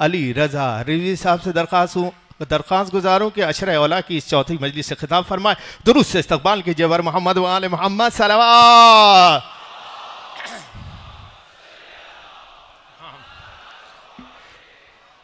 अली, रजा, रिजवी साहब से दरख्वास्त हूँ। दरख्वास्त गुजारूँ कि अशर ओला की इस चौथी मजलिस से खिताब फरमाए। दुरुस्त से इस्तकबाल कीजिए, वर मोहम्मद वाल मोहम्मद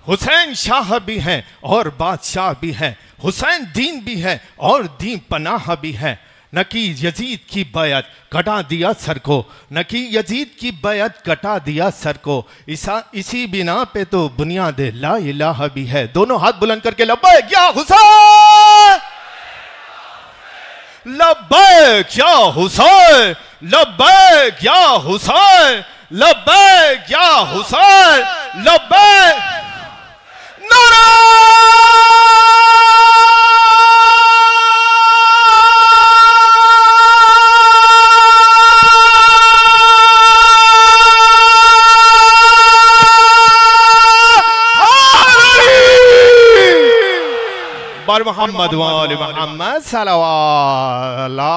हुसैन शाह भी हैं और बादशाह भी हैं। हुसैन दीन भी है और दीन पनाह भी है। न कि यजीद की बैत कटा दिया सर को, न कि यजीद की बैत कटा दिया सर को। इसा इसी बिना पे तो बुनियाद ला इलाह भी है। दोनों हाथ बुलंद करके लब्बे क्या हुसैन! लब्बे क्या हुसैन! लब्बे क्या हुसैन! लब्बे क्या हुसैन! लब्बे नारा! बर मोहम्मद वाल मोहम्मद सलवाल्लाह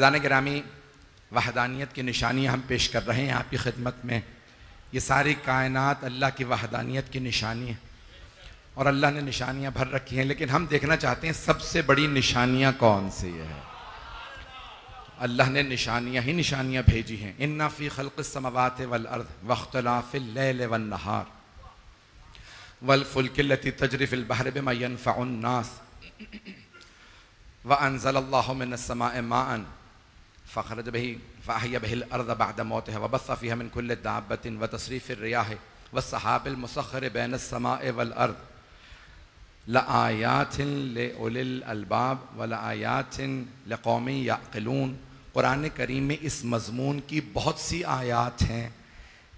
अजान ग्रामी, वहदानियत की निशानियाँ हम पेश कर रहे हैं आपकी खिदमत में। ये सारी कायनात अल्लाह की वहदानियत की निशानी है। और अल्लाह ने निशानियाँ भर रखी हैं, लेकिन हम देखना चाहते हैं सबसे बड़ी निशानियाँ कौन सी है? अल्लाह ने निशानियाँ ही निशानियाँ भेजी हैं। इन्ना फ़ी खल्क़ समवात वल अर्द वख्तलाफ़िल वन नहार। तजरिफ़िल बहर बिमा यनफ़उन्नास व अनज़ल मिन समाए माअन। बहिल अर्द बाद मौत है वबस्सा फ़ीहा मिन कुल्ल दाबतिन व तसरीफ़ रियाह व सहाबिल मुसखर बैन समाए वल अर्द लायातिन ले उलिल अलबाब व लायातिन लकौमी याक़िलून कुरान करीम में इस मजमून की बहुत सी आयात हैं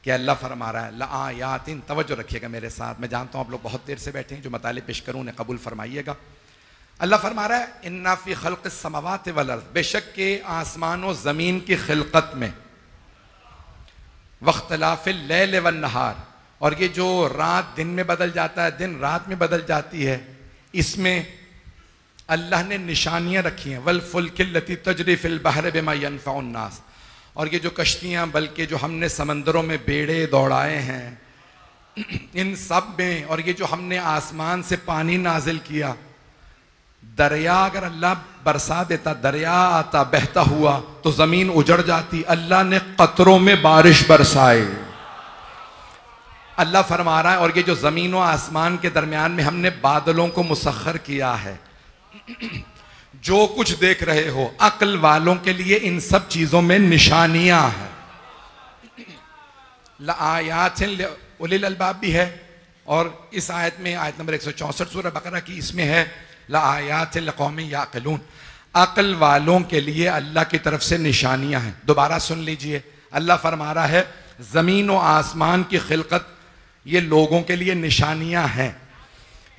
कि अल्लाह फरमा रहा है लायातिन तवज्जो रखिएगा मेरे साथ मैं जानता हूँ आप लोग बहुत देर से बैठे हैं जो मताले पेश करूँ उन्हें कबूल फरमाइएगा अल्लाह फरमा रहा है, इन्ना फ़ी खल्क़ समावात वल बेशक के आसमान व ज़मीन की खिलकत में वख्तलाफ़िल लैल वन नहार, और ये जो रात दिन में बदल जाता है, दिन रात में बदल जाती है, इसमें अल्लाह ने निशानियाँ रखी हैं। वल फुलकिल्लती तजरीफ़िल बहर बेमा यनफ़ाउन्नास और ये जो कश्तियाँ, बल्कि जो हमने समंदरों में बेड़े दौड़ाए हैं, इन सब में, और ये जो हमने आसमान से पानी नाजिल किया दरिया अगर अल्लाह बरसा देता, दरिया आता, बहता हुआ तो ज़मीन उजड़ जाती। अल्लाह ने कतरों में बारिश बरसाए अल्लाह फरमा रहा है, और ये जो ज़मीन व आसमान के दरमियान में हमने बादलों को मुसखर किया है। जो कुछ देख रहे हो, अक्ल वालों के लिए इन सब चीज़ों में निशानियाँ हैं। आयात उलिल अलबाब भी है, और इस आयत में, आयत नंबर एक सौ चौंसठ सूर्य बकरा की इसमें है लायात कौमी याकलून। अकल वालों के लिए अल्लाह की तरफ़ से निशानियाँ हैं। दोबारा सुन लीजिए। अल्लाह फरमा रहा है, ज़मीन व आसमान की खिलकत, ये लोगों के लिए निशानियाँ हैं।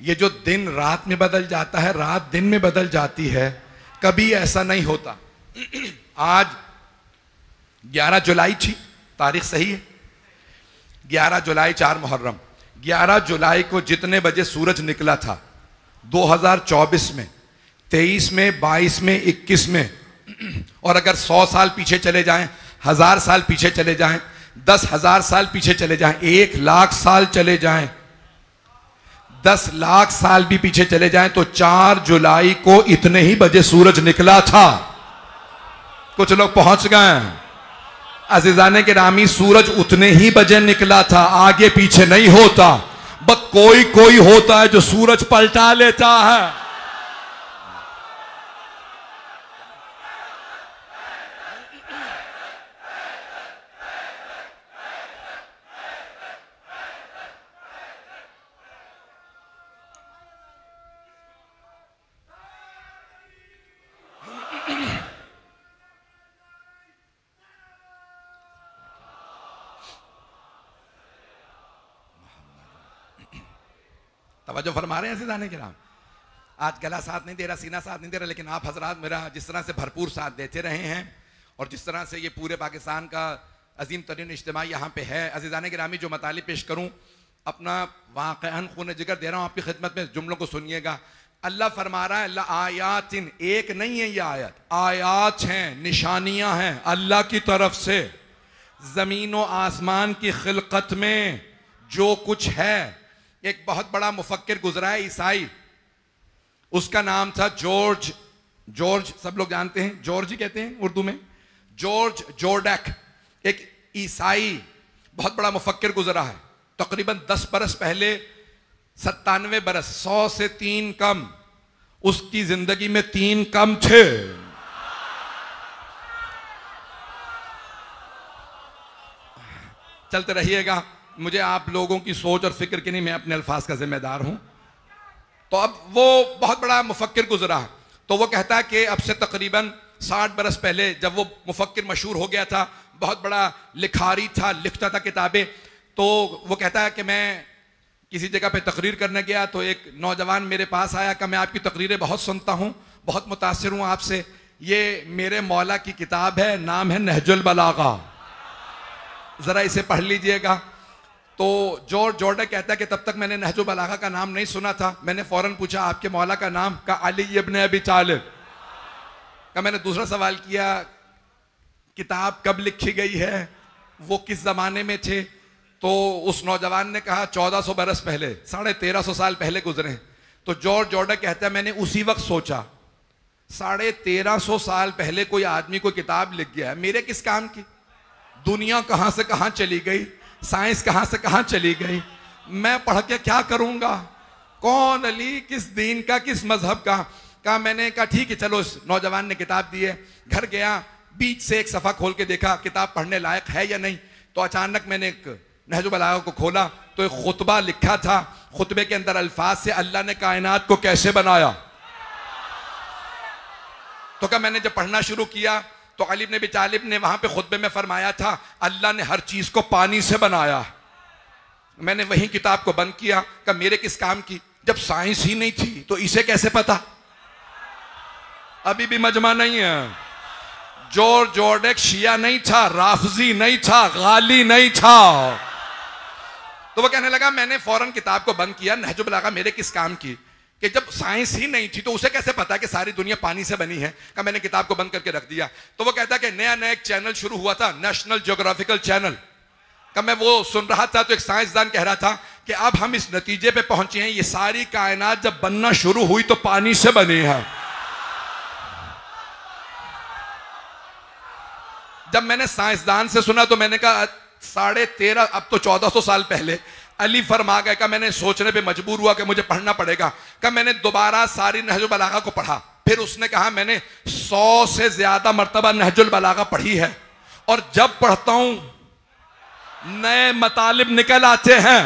ये जो दिन रात में बदल जाता है, रात दिन में बदल जाती है, कभी ऐसा नहीं होता। आज 11 जुलाई थी, तारीख सही है? 11 जुलाई चार मुहर्रम। 11 जुलाई को जितने बजे सूरज निकला था 2024 में 23 में 22 में 21 में। और अगर 100 साल पीछे चले जाएँ, हज़ार साल पीछे चले जाएँ, दस हज़ार साल पीछे चले जाएँ, एक लाख साल चले जाएँ, दस लाख साल भी पीछे चले जाएँ तो चार जुलाई को इतने ही बजे सूरज निकला था। कुछ लोग पहुँच गए अजीजाने के रामी सूरज उतने ही बजे निकला था, आगे पीछे नहीं होता। कोई कोई होता है जो सूरज पलटा लेता है। तवज्जो फरमा रहे हैं सीधाने के नाम। आज गला साथ नहीं दे रहा, सीना साथ नहीं दे रहा, लेकिन आप हजरात मेरा जिस तरह से भरपूर साथ देते रहे हैं और जिस तरह से ये पूरे पाकिस्तान का अजीम तरीन इज्तम यहाँ पे है, अजीज़ान गिरामी जो मताली पेश करूँ, अपना वाक़ खून जिगर दे रहा हूँ, आपकी खिदमत में जुमलों को सुनिएगा। अल्लाह फरमा रहा है, अल्लाह आयातिन, एक नहीं है ये आयत, आयात हैं, निशानियाँ हैं, अल्लाह की तरफ़ से, ज़मीन व आसमान की खिलकत में जो कुछ है एक बहुत बड़ा मुफक्र गुजरा है ईसाई। उसका नाम था जॉर्ज जॉर्ज, सब लोग जानते हैं, जॉर्ज ही कहते हैं उर्दू में। जॉर्ज जोर्डक, एक ईसाई, बहुत बड़ा मुफक्र गुजरा है। तकरीबन दस बरस पहले, सत्तानवे बरस, सौ से तीन कम, उसकी ज़िंदगी में तीन कम थे। चलते रहिएगा। मुझे आप लोगों की सोच और फ़िक्र की नहीं, मैं अपने अल्फाज का जिम्मेदार हूँ। तो अब वो बहुत बड़ा मुफक्र गुजरा। तो वो कहता है कि अब से तकरीबन साठ बरस पहले जब वो मुफक्र मशहूर हो गया था, बहुत बड़ा लिखारी था, लिखता था किताबें। तो वो कहता है कि मैं किसी जगह पे तकरीर करने गया तो एक नौजवान मेरे पास आया कि मैं आपकी तकरीरें बहुत सुनता हूँ, बहुत मुतासर हूँ आपसे। ये मेरे मौला की किताब है, नाम है नहजुल बलागा। ज़रा इसे पढ़ लीजिएगा। तो जॉर्ज जॉर्डा कहता है कि तब तक मैंने नहजो बलागा का नाम नहीं सुना था। मैंने फ़ौरन पूछा, आपके मौला का नाम? का अली इब्न अबी तालिब. का मैंने दूसरा सवाल किया, किताब कब लिखी गई है? वो किस ज़माने में थे? तो उस नौजवान ने कहा, चौदह सौ बरस पहले, साढ़े तेरह सौ साल पहले गुजरे तो जॉर्ज जॉर्डा कहता है, मैंने उसी वक्त सोचा, साढ़े तेरह सौ साल पहले कोई आदमी कोई किताब लिख गया है। मेरे किस काम की? दुनिया कहाँ से कहाँ चली गई? साइंस कहाँ से कहाँ चली गई? मैं पढ़ के क्या करूँगा? कौन अली किस दीन का, किस मज़हब का? कहा, मैंने कहा, ठीक है, चलो नौजवान ने किताब दी है। घर गया, बीच से एक सफ़ा खोल के देखा, किताब पढ़ने लायक है या नहीं? तो अचानक मैंने एक नहजो बलागा को खोला तो एक खुतबा लिखा था। खुतबे के अंदर अल्फाज से अल्लाह ने कायनात को कैसे बनाया? तो क्या मैंने जब पढ़ना शुरू किया तो अलीब ने बिचालिब ने वहाँ पे खुतबे में फरमाया था, अल्लाह ने हर चीज़ को पानी से बनाया। मैंने वही किताब को बंद किया का मेरे किस काम की? जब साइंस ही नहीं थी तो इसे कैसे पता? अभी भी मजमा नहीं है। ज़ोर जोर्डेक शिया नहीं था, राफजी नहीं था, गाली नहीं था। तो वो कहने लगा, मैंने फ़ौरन किताब को बंद किया नहजुब लगा मेरे किस काम की? कि जब साइंस ही नहीं थी तो उसे कैसे पता कि सारी दुनिया पानी से बनी है? का मैंने किताब को बंद करके रख दिया। तो वो कहता कि नया नया एक चैनल शुरू हुआ था नेशनल ज्योग्राफिकल चैनल का मैं वो सुन रहा था तो एक साइंसदान कह रहा था कि अब हम इस नतीजे पे पहुँचे हैं, ये सारी कायनात जब बनना शुरू हुई तो पानी से बनी है। जब मैंने साइंसदान से सुना तो मैंने कहा, साढ़े तेरह, अब तो चौदह सौ साल पहले अली फरमा गए का मैंने सोचने पे मजबूर हुआ कि मुझे पढ़ना पड़ेगा। का मैंने दोबारा सारी नहजुल बलागा को पढ़ा। फिर उसने कहा, मैंने सौ से ज़्यादा मरतबा नहजुल बलागा पढ़ी है और जब पढ़ता हूँ, नए मतालिब निकल आते हैं।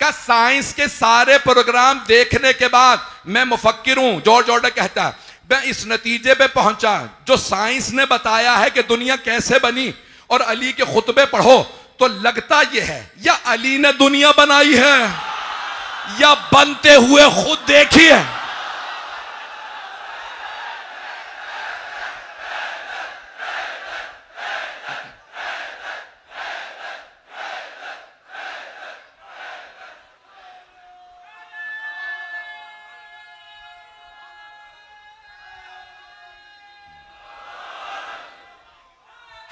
का साइंस के सारे प्रोग्राम देखने के बाद मैं मुफक्र हूँ। जॉर्ज ऑर्डर कहता है, मैं इस नतीजे पे पहुँचा जो साइंस ने बताया है कि दुनिया कैसे बनी और अली के खुतबे पढ़ो। तो लगता यह है, या अली ने दुनिया बनाई है, या बनते हुए खुद देखी है।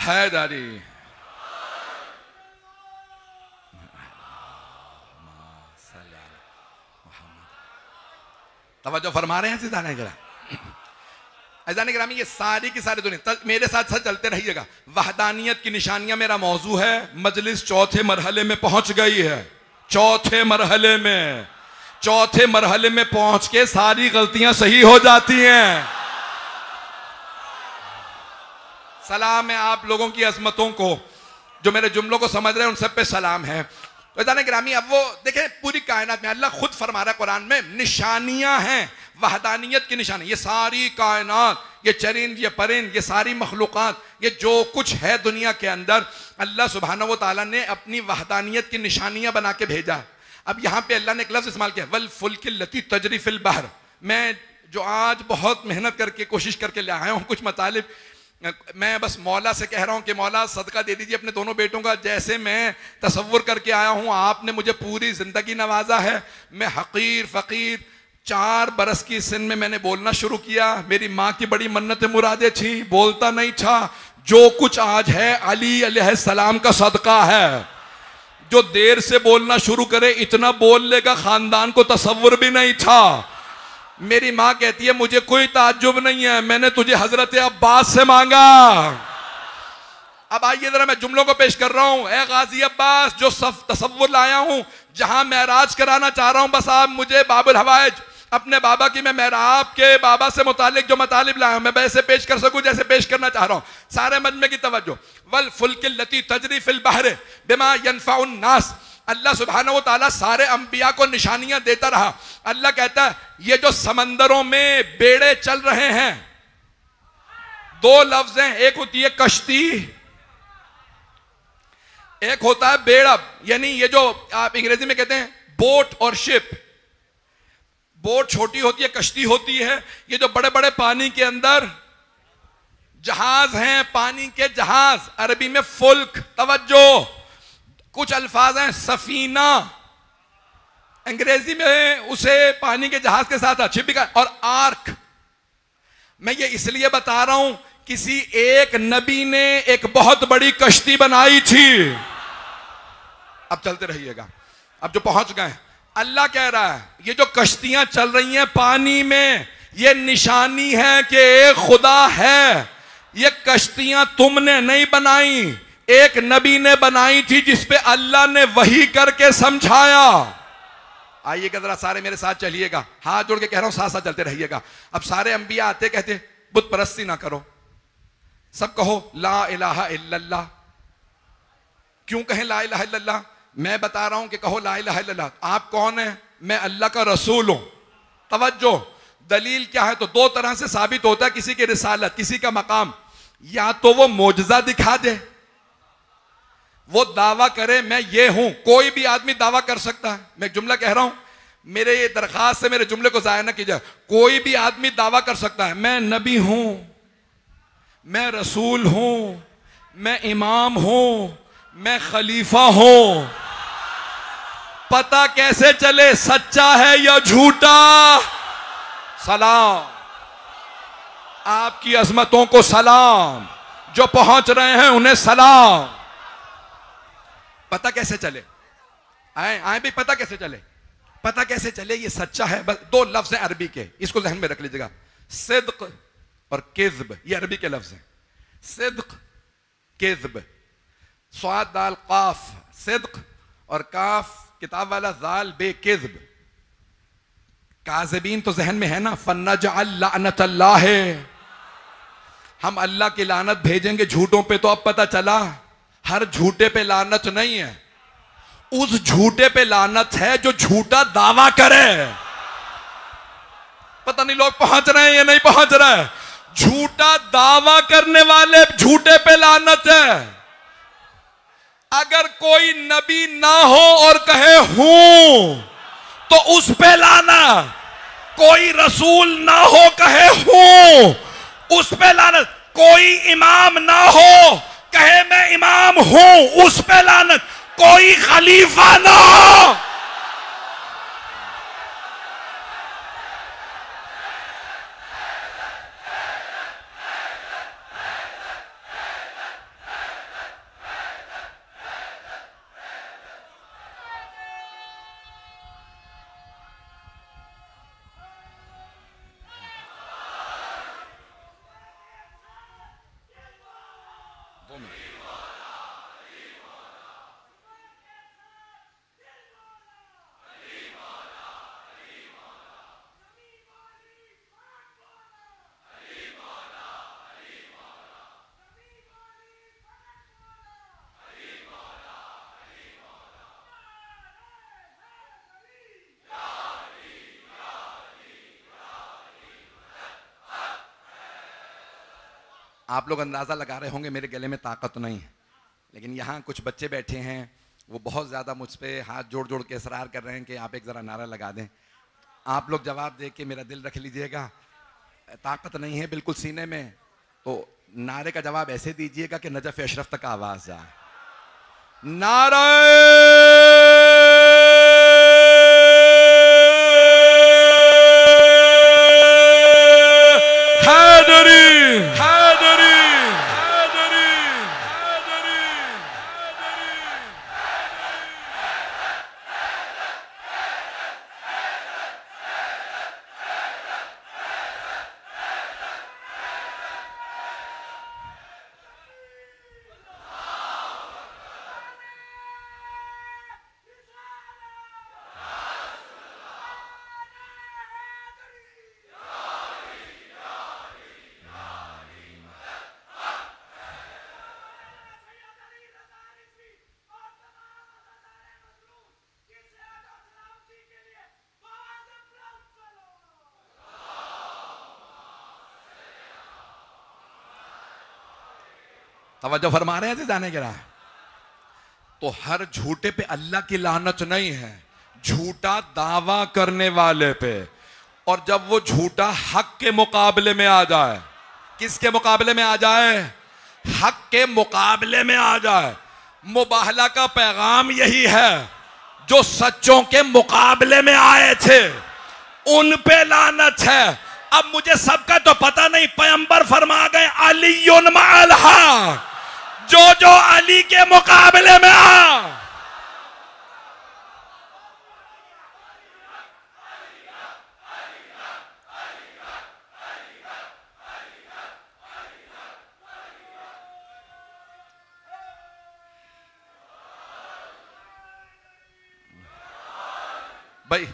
हैदारी तवज्जो फरमा रहे हैं सीधा जरा ऐजान ग्रामी ये सारी की सारी दुनिया मेरे साथ साथ चलते रहिएगा। वहदानियत की निशानियाँ मेरा मौजू है। मजलिस चौथे मरहले में पहुँच गई है। चौथे मरहले में। चौथे मरहले में पहुँच के सारी गलतियाँ सही हो जाती हैं। सलाम है आप लोगों की अजमतों को। जो मेरे जुमलों को समझ रहे हैं, उन सब पे सलाम है। तो ग्रामी, अब वो देखें, पूरी कायनात में अल्लाह खुद फरमा रहा है कुरान में, निशानियाँ हैं, वहदानियत की निशानी, ये सारी कायनात, ये चरिंद ये परिंद ये सारी मखलूक़ात, ये जो कुछ है दुनिया के अंदर, अल्लाह सुबहाना व ताला ने अपनी वहदानियत की निशानियाँ बना के भेजा। अब यहाँ पे अल्लाह ने एक लफ्ज़ इस्तेमाल किया, वल फुल की लती तजरी फिल बहर। मैं जो आज बहुत मेहनत करके, कोशिश करके ले आया हूँ, कुछ मतालिब मैं बस मौला से कह रहा हूँ कि मौला, सदका दे दीजिए अपने दोनों बेटों का। जैसे मैं तस्वुर करके आया हूँ, आपने मुझे पूरी ज़िंदगी नवाजा है। मैं हकीर, फ़कीर, चार बरस की सिन में मैंने बोलना शुरू किया। मेरी माँ की बड़ी मन्नत मुरादे थी बोलता नहीं था, जो कुछ आज है, अली सलाम का सदका है। जो देर से बोलना शुरू करे, इतना बोल लेगा, खानदान को तस्वुर भी नहीं था। मेरी माँ कहती है, मुझे कोई ताजुब नहीं है, मैंने तुझे हज़रत अब्बास से मांगा। अब आइए जरा मैं जुमलों को पेश कर रहा हूँ। ए गाजी अब्बास, जो सब तस्वुर लाया हूँ, जहाँ महराज कराना चाह रहा हूँ, बस आप मुझे बाबुल हवाज अपने बाबा की मैं महराब के बाबा से मुतालिक जो मतालिब लाया मैं वैसे पेश कर सकूँ जैसे पेश करना चाह रहा हूँ? सारे मजमे की तवज्जो। वल फुल लती तजरी फिल बहरे, बिमा यनफा नास। अल्लाह सुबहान ताला सारे अंबिया को निशानियाँ देता रहा। अल्लाह कहता है, ये जो समंदरों में बेड़े चल रहे हैं, दो लफ्ज हैं, एक होती है कश्ती, एक होता है बेड़ब यानी ये जो आप अंग्रेज़ी में कहते हैं, बोट और शिप। बोट छोटी होती है, कश्ती होती है। ये जो बड़े बड़े पानी के अंदर जहाज़ हैं, पानी के जहाज़, अरबी में फुल्क, तवज्जो। कुछ अल्फाज हैं, सफीना। अंग्रेज़ी में उसे पानी के जहाज़ के साथ अच्छी भी और आर्क। मैं ये इसलिए बता रहा हूँ, किसी एक नबी ने एक बहुत बड़ी कश्ती बनाई थी। अब चलते रहिएगा। अब जो पहुँच गए अल्लाह कह रहा है, ये जो कश्तियाँ चल रही हैं पानी में, ये निशानी है कि एक खुदा है। ये कश्तियाँ तुमने नहीं बनाई। एक नबी ने बनाई थी जिसपे अल्लाह ने वही करके समझाया। आइएगा जरा सारे मेरे साथ चलिएगा। हाथ जोड़ के कह रहा हूँ साथ साथ चलते रहिएगा। अब सारे अंबिया आते कहते बुत परस्ती ना करो। सब कहो, ला इलाहा इल्लल्लाह। क्यों कहें, ला इलाहा इल्लल्लाह मैं बता रहा हूँ कि कहो, ला इलाहा इल्लल्लाह। आप कौन है? मैं अल्लाह का रसूल हूँ। तवज्जो। दलील क्या है? तो दो तरह से साबित होता है, किसी की रिसालत, किसी का मकाम। या तो वो मोजा दिखा दे वो दावा करे, मैं ये हूँ। कोई भी आदमी दावा कर सकता है। मैं जुमला कह रहा हूँ, मेरे ये दरखास्त से मेरे जुमले को जाया ना कीजिए। कोई भी आदमी दावा कर सकता है, मैं नबी हूँ, मैं रसूल हूँ, मैं इमाम हूँ, मैं खलीफा हूँ। पता कैसे चले, सच्चा है या झूठा? सलाम। आपकी अजमतों को सलाम। जो पहुँच रहे हैं, उन्हें सलाम। पता कैसे चले? आए आए भी पता कैसे चले? पता कैसे चले? ये सच्चा है। बस दो लफ्ज हैं अरबी के। इसको जहन में रख लीजिएगा। सिद्क और केजब। ये अरबी के लफ्ज हैं। सिद्क, केजब। स्वाद दाल काफ। सिद्क और काफ, किताब वाला जाल केजब काजबीन तो जहन में है ना? फन्नज अल्लाह है हम अल्लाह की लानत भेजेंगे झूठों पे तो अब पता चला। हर झूठे पे लानत नहीं है। उस झूठे पे लानत है जो झूठा दावा करे। पता नहीं लोग पहुँच रहे हैं या नहीं पहुँच रहे झूठा दावा करने वाले झूठे पे लानत है। अगर कोई नबी ना हो और कहे, हूँ तो उस पे लाना। कोई रसूल ना हो, कहे, हूँ, उस पे लानत कोई इमाम ना हो कहे मैं इमाम हूँ उस पे लानत। कोई खलीफा ना हो। आप लोग अंदाज़ा लगा रहे होंगे, मेरे गले में ताकत नहीं है। लेकिन यहाँ कुछ बच्चे बैठे हैं, वो बहुत ज़्यादा मुझ पर हाथ जोड़ जोड़ के इसरार कर रहे हैं कि आप एक ज़रा नारा लगा दें। आप लोग जवाब दे के मेरा दिल रख लीजिएगा। ताकत नहीं है बिल्कुल सीने में। तो नारे का जवाब ऐसे दीजिएगा कि नजफ अशरफ तक आवाज़ जाए नारा! तवज्जो फरमा रहे हैं जाने के रहा। तो हर झूठे पे अल्लाह की लानत नहीं है। झूठा दावा करने वाले पे। और जब वो झूठा हक के मुकाबले में आ जाए, किसके मुकाबले में आ जाए? हक के मुकाबले में आ जाए। मुबाहला का पैगाम यही है, जो सच्चों के मुकाबले में आए थे, उन पे लानत है। अब मुझे सबका तो पता नहीं पैंबर फरमा गए अली जो जो अली के मुकाबले में आ भाई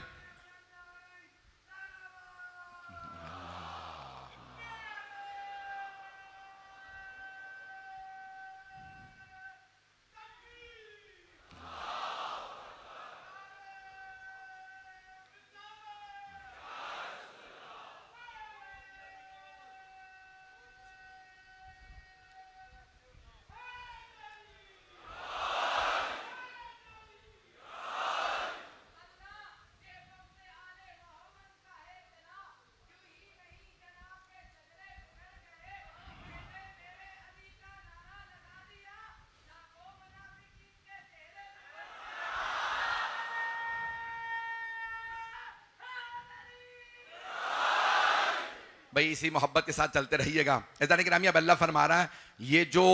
भाई, इसी मोहब्बत के साथ चलते रहिएगा। ऐसा नहीं कि अब अल्लाह फरमा रहा है, ये जो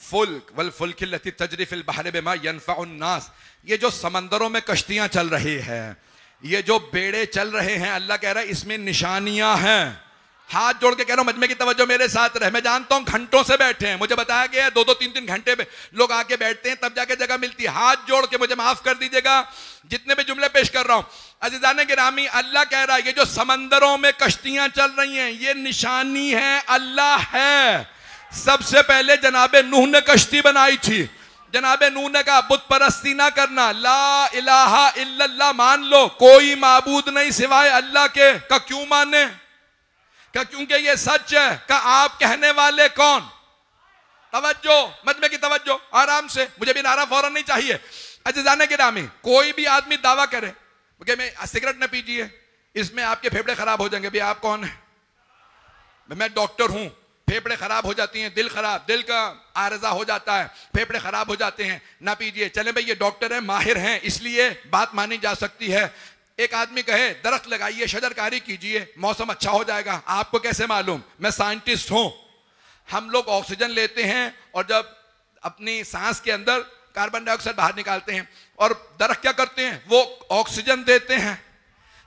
फुल्क, वल फुल्किल तजरीफिल बहर बेमा नास, ये जो समंदरों में कश्तियाँ चल रही है, ये जो बेड़े चल रहे हैं, अल्लाह कह रहा है, इसमें निशानियाँ हैं। हाथ जोड़ के कह रहा हूँ, मजमे की तवज्जो मेरे साथ रहे। मैं जानता हूँ घंटों से बैठे हैं। मुझे बताया गया दो दो तीन तीन घंटे में लोग आके बैठते हैं, तब जाके जगह मिलती है। हाथ जोड़ के मुझे माफ़ कर दीजिएगा, जितने भी जुमले पेश कर रहा हूँ। अजीजान के रामी अल्लाह कह रहा है, ये जो समंदरों में कश्तियाँ चल रही हैं, ये निशानी है, अल्लाह है। सबसे पहले जनाबे नूह ने कश्ती बनाई थी। जनाबे नूह ने कहा, बुत परस्ती ना करना। ला इलाहा इल्लल्लाह मान लो, कोई माबूद नहीं सिवाय अल्लाह के, का क्यों माने? क्या क्योंकि ये सच है, का आप कहने वाले कौन? तवज्जो मजमे की तवज्जो, आराम से, मुझे भी नारा फ़ौरन नहीं चाहिए। अच्छा जाने के नामी कोई भी आदमी दावा करे कि मैं सिगरेट न पीजिए, इसमें आपके फेफड़े खराब हो जाएँगे। भाई आप कौन है? मैं डॉक्टर हूँ, फेफड़े खराब हो जाती हैं, दिल खराब, दिल का आरजा हो जाता है, फेफड़े खराब हो जाते हैं, ना पीजिए। चले भाई, ये डॉक्टर है, माहिर हैं, इसलिए बात मानी जा सकती है। एक आदमी कहे, दरख्त लगाइए, शजरकारी कीजिए, मौसम अच्छा हो जाएगा। आपको कैसे मालूम? मैं साइंटिस्ट हूँ। हम लोग ऑक्सीजन लेते हैं और जब अपनी सांस के अंदर कार्बन डाइऑक्साइड बाहर निकालते हैं और दरख्त क्या करते हैं? वो ऑक्सीजन देते हैं।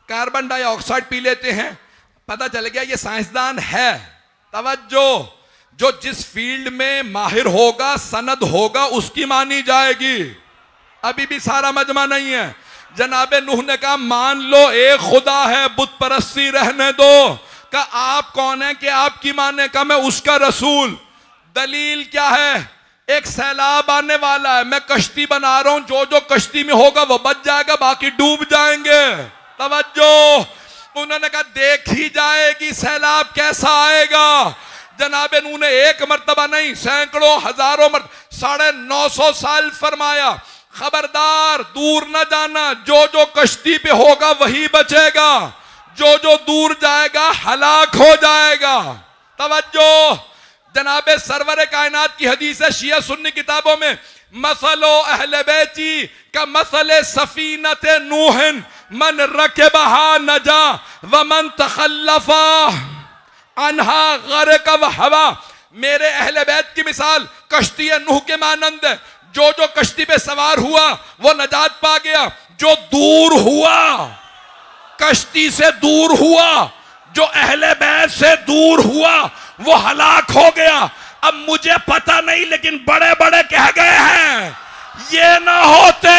कार्बन डाइऑक्साइड पी लेते हैं। पता चल गया, ये साइंसदान है। तवज्जो, जो जिस फ़ील्ड में माहिर होगा, सनद होगा, उसकी मानी जाएगी। अभी भी सारा मजमा नहीं है। जनाबे नूह ने कहा, मान लो एक खुदा है बुत परस्ती रहने दो। का आप कौन है कि आपकी माने का? मैं उसका रसूल। दलील क्या है? एक सैलाब आने वाला है। मैं कश्ती बना रहा हूँ। जो जो कश्ती में होगा, वो बच जाएगा, बाकी डूब जाएँगे। तवज्जो। उन्होंने कहा, देख ही जाएगी, सैलाब कैसा आएगा? जनाबे नू ने एक मरतबा नहीं, सैकड़ों, हज़ारों मर साढ़े नौ सौ साल फरमाया खबरदार, दूर न जाना, जो जो कश्ती पे होगा वही बचेगा। जो जो दूर जाएगा, हलाक हो जाएगा। तवज्जो, जनाबे सरवर कायनात की हदीस है, शिया सुन्नी किताबों में, मसलो अहले बेची का मसले सफीनत नूहन, मन रखे बहा नजा व मन तखल्लफा, अनहा गर का हवा। मेरे अहले बैत की मिसाल, कश्ती नूह के मानंद है जो जो कश्ती पे सवार हुआ, वो नजात पा गया। जो दूर हुआ, कश्ती से दूर हुआ, जो अहले बैत से दूर हुआ, वो हलाक हो गया। अब मुझे पता नहीं, लेकिन बड़े बड़े कह गए हैं, ये ना होते!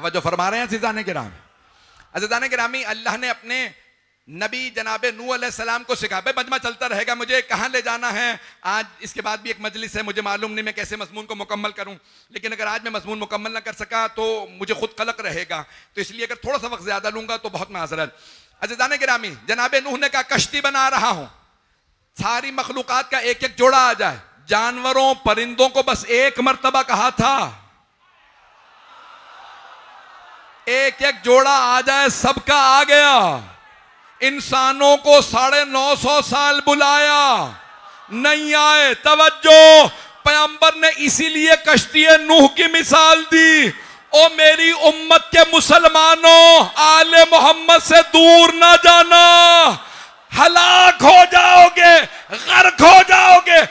तवज्जो फरमा रहे हैं अजीजान के राम अजीजान के रामी अल्लाह ने अपने नबी जनाब नू सलाम को सिखा, भाई मजमा चलता रहेगा मुझे, कहाँ ले जाना है? आज इसके बाद भी एक मजलिस है, मुझे मालूम नहीं मैं कैसे मजमून को मुकम्मल करूँ। लेकिन अगर आज मैं मजमून मुकम्मल ना कर सका तो मुझे खुद कलक रहेगा। तो इसलिए अगर थोड़ा सा वक्त ज़्यादा लूँगा तो बहुत माजरत अजान गिरामी जनाब नूह ने कहा, कश्ती बना रहा हूँ। सारी मखलूकत का एक एक जोड़ा आ जाए। जानवरों, परिंदों को बस एक मरतबा कहा था। एक एक जोड़ा आ जाए, सबका आ गया। इंसानों को साढ़े नौ सौ साल बुलाया, नहीं आए। तवज्जो पैंबर ने इसीलिए कश्ती नूह की मिसाल दी, ओ मेरी उम्मत के मुसलमानों, आले मोहम्मद से दूर ना जाना। हलाक हो जाओगे, गर्क हो जाओगे,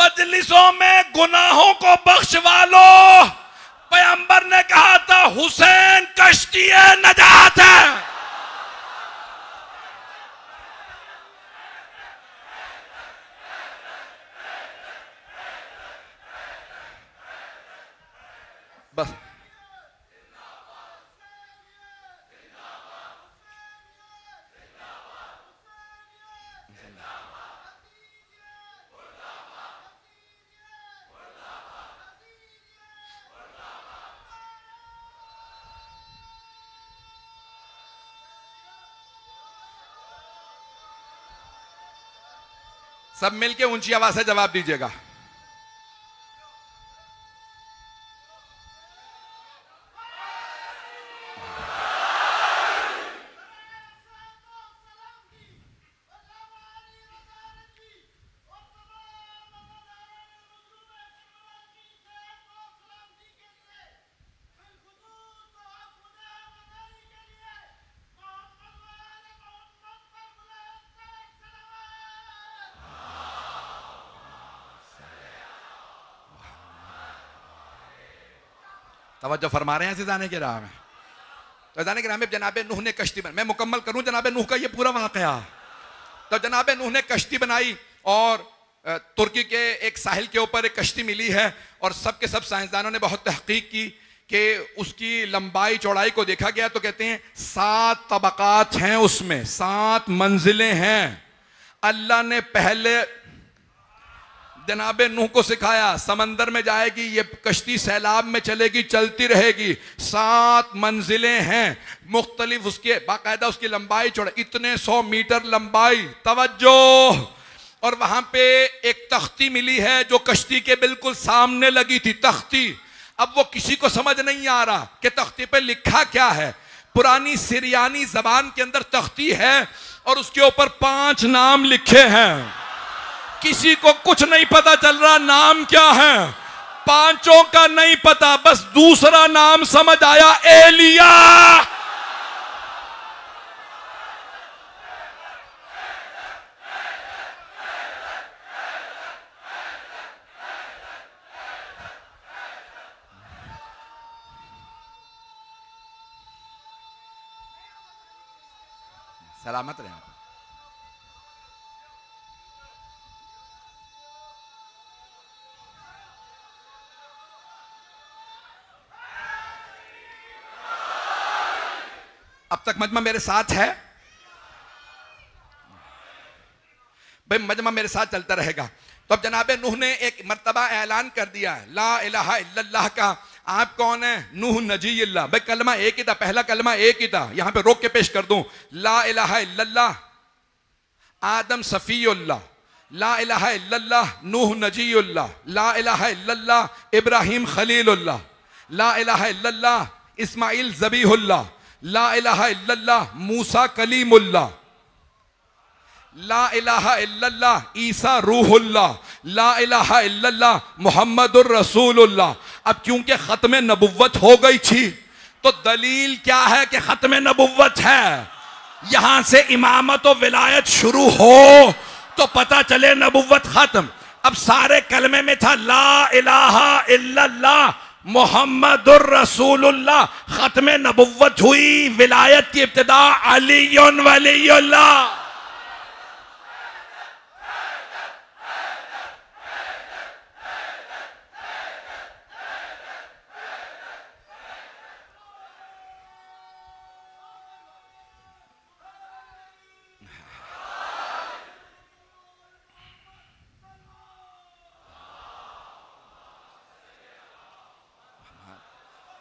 मजलिसों में गुनाहों को बख्शवा लो पैंबर ने कहा था हुसैन कश्ती नजात है। सब मिलके ऊँची आवाज़ से जवाब दीजिएगा। तवज्जो फरमा रहे हैं जाने के राह में। तो जाने के राह में जनाब नूह ने कश्ती बन मैं मुकम्मल करूँ जनाब नूह का ये पूरा वाकया? तो जनाब नूह ने कश्ती बनाई और तुर्की के एक साहिल के ऊपर एक कश्ती मिली है और सब के सब साइंसदानों ने बहुत तहकीक की कि उसकी लंबाई चौड़ाई को देखा गया तो कहते हैं सात तबकात हैं उसमें, सात मंजिलें हैं। अल्लाह ने पहले जनाब नूह को सिखाया, समंदर में जाएगी, ये कश्ती सैलाब में चलेगी, चलती रहेगी। सात मंजिलें हैं, मुख्तलिफ़ उसके, बाकायदा उसकी लंबाई चौड़ा इतने सौ मीटर लंबाई, तवज्जो। और वहाँ पे एक तख्ती मिली है, जो कश्ती के बिल्कुल सामने लगी थी, तख्ती। अब वो किसी को समझ नहीं आ रहा कि तख्ती पे लिखा क्या है। पुरानी सिरियानी जबान के अंदर तख्ती है, और उसके ऊपर पाँच नाम लिखे हैं। किसी को कुछ नहीं पता चल रहा नाम क्या है। पाँचों का नहीं पता, बस दूसरा नाम समझ आया, एलिया। सलामत रहे अब तक मजमा मेरे साथ है? भाई, मजमा मेरे साथ चलता रहेगा। तो अब जनाब, नूह ने एक मरतबा ऐलान कर दिया है। ला इलाहा इल्लल्लाह का। आप कौन है? नूह नजी भाई, कलमा एक ही था। पहला कलमा एक ही था। यहाँ पे रोक के पेश कर दूँ। ला इलाहा इल्लल्लाह। आदम सफ़ील्ला ला इलाहा इल्लल्लाह। नूह नजी ला इलाहा इल्लल्लाह। इब्राहिम खलीलुल्लाह। ला इलाहा इल्लल्लाह। इस्माइल जबीहुल्लाह। ला मूसा कलीमुल्लाह। ला इलाहा ईसा रूहुल्लाह। ला इलाहा मुहम्मदुर रसूलुल्लाह। अब क्योंकि ख़त्म नबुवत हो गई थी तो दलील क्या है कि ख़त्म नबुवत है? यहाँ से इमामत और विलायत शुरू हो तो पता चले नबुवत ख़त्म। अब सारे कलमे में था ला इलाहा इल्लल्लाह मोहम्मद रसूलुल्लाह। ख़त्म नबुवत हुई विलायत की इब्तदा अली वलील्लाह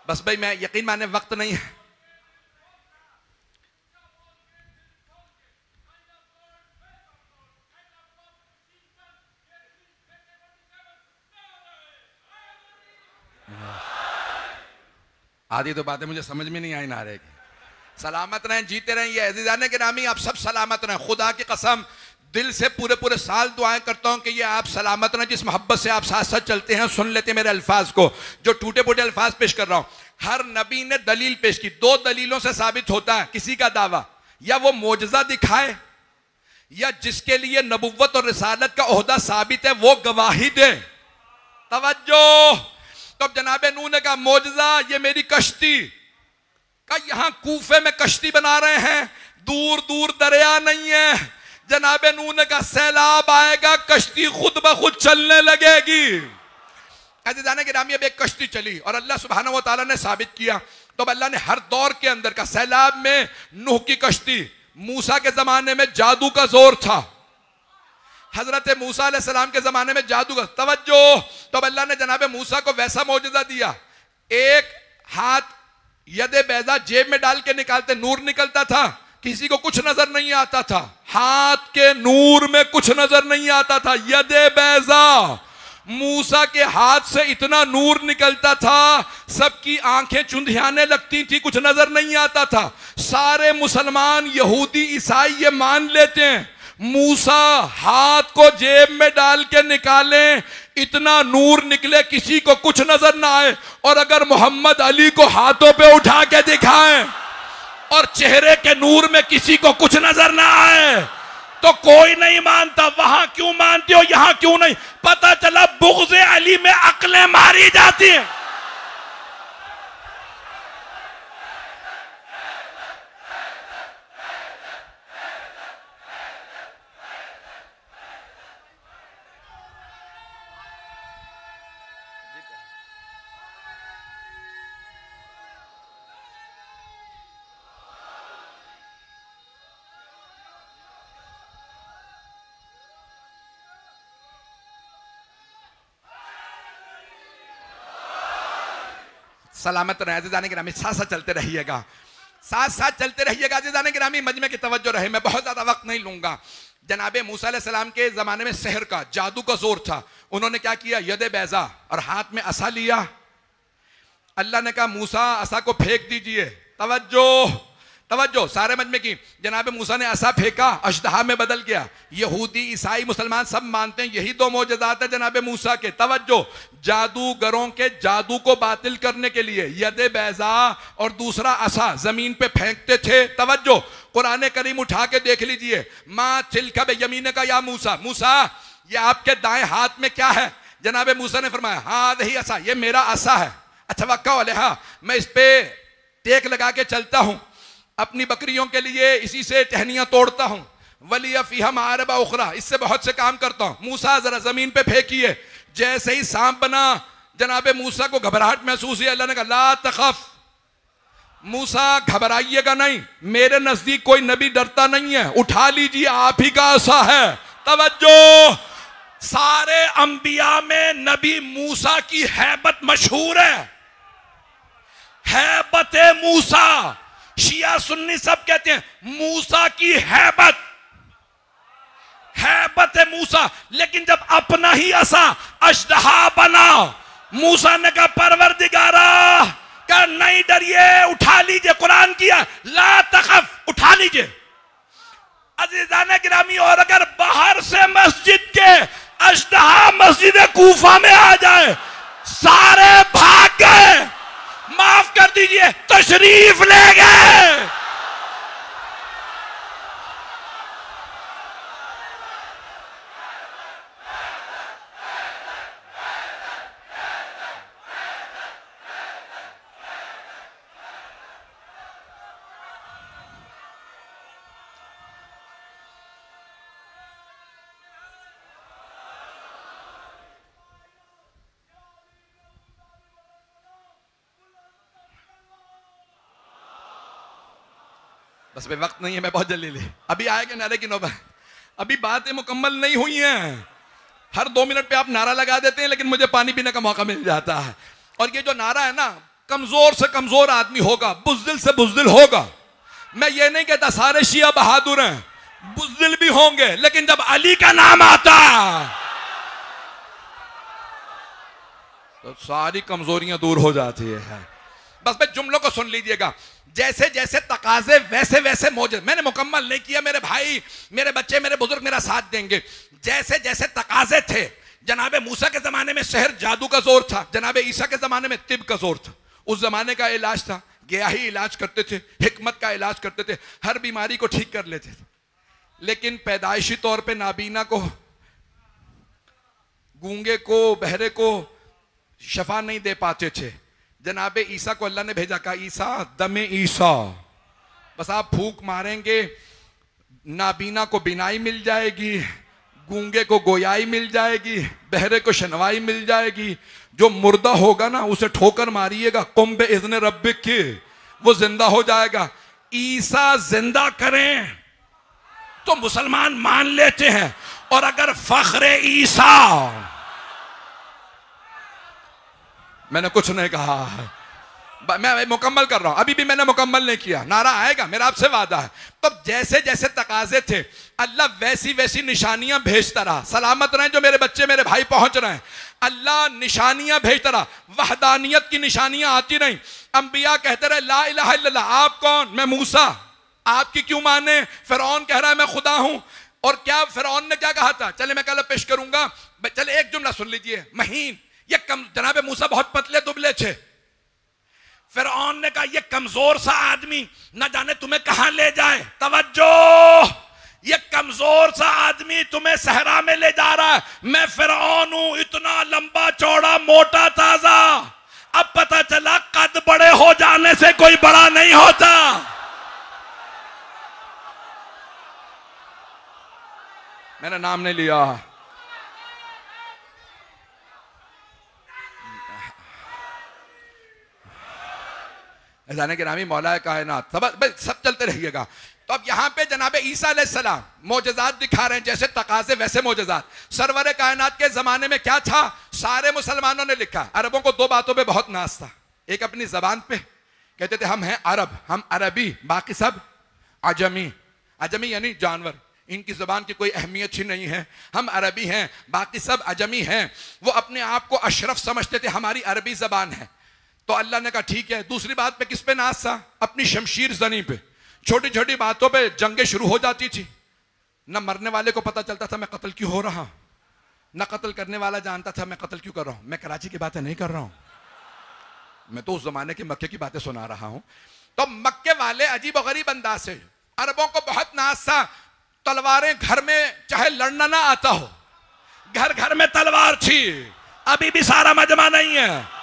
बस भाई मैं यकीन माने वक्त नहीं है आधी तो बातें मुझे समझ में नहीं आई नारे की सलामत रहें जीते रहें ये अजीजाने के नामी आप सब सलामत रहें खुदा की कसम दिल से पूरे पूरे साल दुआएँ करता हूँ कि ये आप सलामत रहें जिस मोहब्बत से आप साथ साथ चलते हैं, सुन लेते हैं मेरे अल्फाज को, जो टूटे फूटे अल्फाज पेश कर रहा हूँ। हर नबी ने दलील पेश की, दो दलीलों से साबित होता है, किसी का दावा, या वो मोजा दिखाए, या जिसके लिए नबुवत और रिसालत का अहदा साबित है, वो गवाही दे। तो जनाब नू ने कहा मोजा ये मेरी कश्ती। का यहाँ कूफे में कश्ती बना रहे हैं दूर दूर दरिया नहीं है। जनाब नू ने कहा सैलाब आएगा, कश्ती खुद ब खुद चलने लगेगी। ऐसे जाने के नाम एक कश्ती चली और अल्लाह सुबहाना तला ने साबित किया। तो अल्लाह ने हर दौर के अंदर का सैलाब में नूह की कश्ती, मूसा के जमाने में जादू का ज़ोर था। हज़रत मूसा के जमाने में जादू का, तवज्जो। तो अल्लाह ने जनाब मूसा को वैसा मौजूदा दिया। एक हाथ यदे बैजा जेब में डाल के निकालते, नूर निकलता था। किसी को कुछ नज़र नहीं आता था। हाथ के नूर में कुछ नज़र नहीं आता था। यद बैजा, मूसा के हाथ से इतना नूर निकलता था, सबकी आँखें चुंधियाने लगती थी, कुछ नज़र नहीं आता था। सारे मुसलमान यहूदी, ईसाई ये मान लेते हैं। मूसा हाथ को जेब में डाल के निकाले, इतना नूर निकले किसी को कुछ नज़र ना आए। और अगर मोहम्मद अली को हाथों पे उठा के दिखाएँ और चेहरे के नूर में किसी को कुछ नज़र ना आए। तो कोई नहीं मानता, वहाँ क्यों मानते हो, यहाँ क्यों नहीं? पता चला, बुग्ज अली में अकलें मारी जाती हैं। सलामत रहे जाने ग्रामी साथ साथ चलते रहिएगा। साथ साथ चलते रहिएगा जाने ग्रामी मजमे की तवज्जो रहे। मैं बहुत ज़्यादा वक्त नहीं लूँगा। जनाबे मूसा सलाम के जमाने में शहर का जादू का ज़ोर था। उन्होंने क्या किया? यद बैजा और हाथ में असा लिया। अल्लाह ने कहा, मूसा, असा को फेंक दीजिए। तवज्जो! तवज्जो, सारे मजमे की। जनाब मूसा ने ऐसा फेंका, अशदहा में बदल गया। यहूदी, ईसाई, मुसलमान सब मानते हैं, यही दो मोजात है जनाब मूसा के। तवज्जो, जादूगरों के जादू को बातिल करने के लिए, यद बैजा और दूसरा असा ज़मीन पे फेंकते थे। तवज्जो कुरान करीम उठा के देख लीजिए। माँ चिलका यमीन का या मूसा? मूसा, ये आपके दाएँ हाथ में क्या है? जनाब मूसा ने फरमाया हाँ दही असा, ये मेरा असा है। अच्छा वक्का वाले हाँ मैं इस पे टेक लगा के चलता हूँ। अपनी बकरियों के लिए इसी से टहनियाँ तोड़ता हूँ। वली अफीहम आरबा उखरा, इससे बहुत से काम करता हूँ। मूसा जरा ज़मीन पे फेंकिए, जैसे ही सांप बना, जनाबे मूसा को घबराहट महसूस हुई, अल्लाह ने कहा, ला तखफ। मूसा, घबराइएगा नहीं, मेरे नज़दीक कोई नबी डरता नहीं है, उठा लीजिए, आप ही का आशा है। तवज्जो! सारे अंबिया में नबी मूसा की हैबत मशहूर है। हैबत मूसा! शिया सुन्नी सब कहते हैं, मूसा की हैबत। हैबत है मूसा, लेकिन जब अपना ही असा अशदहा बना मूसा ने कहा परवर दिगारा का नहीं डरिए, उठा लीजिए, कुरान किया, ला तखफ, उठा लीजिए। अजीजान गिरामी, और अगर बाहर से मस्जिद के अशदहा मस्जिद कूफा में आ जाए, सारे भाग गए। माफ़ कर दीजिए तशरीफ़ ले गए। बस भाई वक्त नहीं है, मैं बहुत जल्दी ले। अभी आएगा नारे की नौबत? अभी बातें मुकम्मल नहीं हुई हैं। हर दो मिनट पे आप नारा लगा देते हैं, लेकिन मुझे पानी पीने का मौका मिल जाता है। और ये जो नारा है ना, कमज़ोर से कमज़ोर आदमी होगा, बुजदिल से बुजदिल होगा। मैं ये नहीं कहता, सारे शिया बहादुर हैं, बुजदिल भी होंगे, लेकिन जब अली का नाम आता तो सारी कमजोरियाँ दूर हो जाती है। बस भाई, जुमलों को सुन लीजिएगा। जैसे जैसे तकाजे, वैसे वैसे मौजूद मैंने मुकम्मल नहीं किया, मेरे भाई, मेरे बच्चे, मेरे बुज़ुर्ग मेरा साथ देंगे। जैसे जैसे तकाजे थे, जनाब मूसा के जमाने में शहर जादू का ज़ोर था, जनाब ईसा के जमाने में तिब का ज़ोर था। उस जमाने का इलाज था, गया ही इलाज करते थे, हिकमत का इलाज करते थे, हर बीमारी को ठीक कर लेते थे। लेकिन पैदाइशी तौर पे नाबीना को, गूँगे को, बहरे को शफा नहीं दे पाते थे। जनाब ईसा को अल्लाह ने भेजा, कहा, ईसा, दमे ईसा। बस आप फूक मारेंगे, नाबीना को बिनाई मिल जाएगी, गूँगे को गोयाई मिल जाएगी, बहरे को शनवाई मिल जाएगी। जो मुर्दा होगा ना, उसे ठोकर मारिएगा, कुंभ इजन रबिक के, वो ज़िंदा हो जाएगा। ईसा ज़िंदा करें तो मुसलमान मान लेते हैं। और अगर फख्र ईसा मैंने कुछ नहीं कहा। मैं मुकम्मल कर रहा हूँ। अभी भी मैंने मुकम्मल नहीं किया। नारा आएगा, मेरा आपसे वादा है। तो जैसे जैसे तकाजे थे, अल्लाह वैसी वैसी निशानियाँ भेजता रहा। सलामत रहे जो मेरे बच्चे, मेरे भाई पहुँच रहे हैं। अल्लाह निशानियाँ भेजता रहा। वहदानियत की निशानियाँ आती नहीं अंबिया कहते रहे, ला इला आप कौन? मैं मूसा। आपकी क्यों माने? फिर कह रहा है, मैं खुदा हूँ। और क्या फिर ने क्या कहा था? चले, मैं कल पेश करूँगा। चले, एक जुमला सुन लीजिए। महीन। ये कम, जनाबे मूसा बहुत पतले दुबले थे फिर ने कहा, ये कमज़ोर सा आदमी, न जाने तुम्हें कहाँ ले जाए। तवज्जो, ये कमज़ोर सा आदमी तुम्हें सहरा में ले जा रहा है। मैं फिर हूँ, इतना लंबा, चौड़ा, मोटा, ताज़ा। अब पता चला, कद बड़े हो जाने से कोई बड़ा नहीं होता। मैंने नाम नहीं लिया। जाने के नामी मौला कायनात। सब सब चलते रहिएगा। तो अब यहाँ पे जनाब ईसा सलाम मोजात दिखा रहे हैं, जैसे तकाजे वैसे मोजात सरवर कायनात के जमाने में क्या था? सारे मुसलमानों ने लिखा। अरबों को दो बातों पे बहुत नाश था। एक अपनी जबान पे। कहते थे, हम हैं अरब, हम अरबी, बाकी सब अजमी। अजमी यानी जानवर। इनकी जबान की कोई अहमियत ही नहीं है। हम अरबी हैं, बाकी सब अजमी हैं। वो अपने आप को अशरफ समझते थे, हमारी अरबी जबान है। तो अल्लाह ने कहा, ठीक है, दूसरी बात पे किस पे नाश था? अपनी शमशीर जनी पे। छोटी छोटी बातों पे जंगे शुरू हो जाती थी। न मरने वाले को पता चलता था, मैं कत्ल क्यों हो रहा न कत्ल करने वाला जानता था, मैं कत्ल क्यों कर रहा हूँ? मैं कराची की बातें नहीं कर रहा हूँ। मैं तो उस जमाने के मक्के की बातें सुना रहा हूँ। तो मक्के वाले अजीब गरीब अंदाज से, अरबों को बहुत नाश था। तलवारें घर में, चाहे लड़ना ना आता हो घर घर में तलवार थी। अभी भी सारा मजमा नहीं है।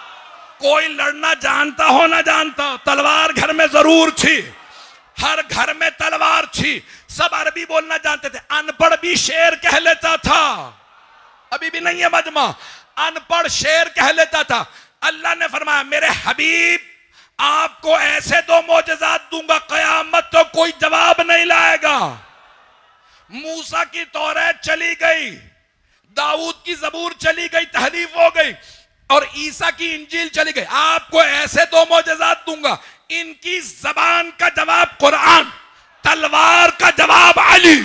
कोई लड़ना जानता हो ना जानता हो, तलवार घर में ज़रूर थी। हर घर में तलवार थी। सब अरबी बोलना जानते थे। अनपढ़ भी शेर कह लेता था। अभी भी नहीं है मजमा। अनपढ़ शेर कह लेता था। अल्लाह ने फरमाया, मेरे हबीब, आपको ऐसे दो मोजात दूँगा, कयामत तो कोई जवाब नहीं लाएगा। मूसा की तौरत चली गई। दाऊद की जबूर चली गई तहरीफ हो गई। और ईसा की इंजील चली गई। आपको ऐसे दो मोजात दूँगा। इनकी जबान का जवाब कुरान, तलवार का जवाब अली।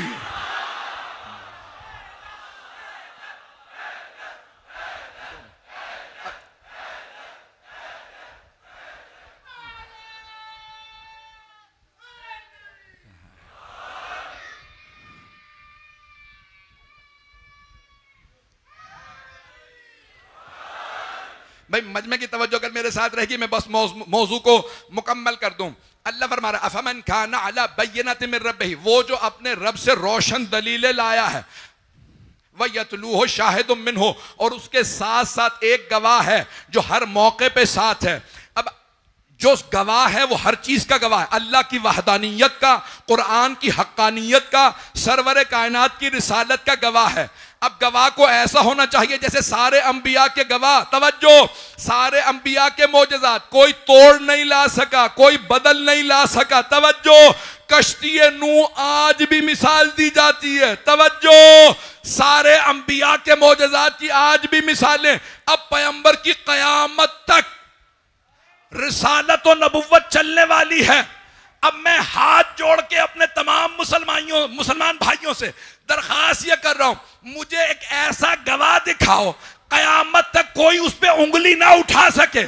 भाई, मजमे की तवज्जो अगर मेरे साथ रहेगी, मैं बस मौजू को मुकम्मल कर दूँ। अल्लाह फरमा रहा अफमन खाना अला बैनत में रब ही वो जो अपने रब से रोशन दलीलें लाया है वह यतलू हो शाहिद मिन हो और उसके साथ साथ एक गवाह है, जो हर मौके पे साथ है। जो गवाह है, वो हर चीज़ का गवाह है। अल्लाह की वहदानियत का, कुरान की हक्कानियत का, सरवर कायनात की रिसालत का गवाह है। अब गवाह को ऐसा होना चाहिए जैसे सारे अंबिया के गवाह। तवज्जो, सारे अंबिया के मोजात कोई तोड़ नहीं ला सका, कोई बदल नहीं ला सका। तवज्जो, कश्ती नू आज भी मिसाल दी जाती है। तवज्जो, सारे अंबिया के मोजात की आज भी मिसालें। अब पैंबर की कयामत तक रिसालत और नबुवत चलने वाली है। अब मैं हाथ जोड़ के अपने तमाम मुसलमानियों मुसलमान भाइयों से दरखास्त यह कर रहा हूँ, मुझे एक ऐसा गवाह दिखाओ, कयामत तक कोई उस पर उंगली ना उठा सके।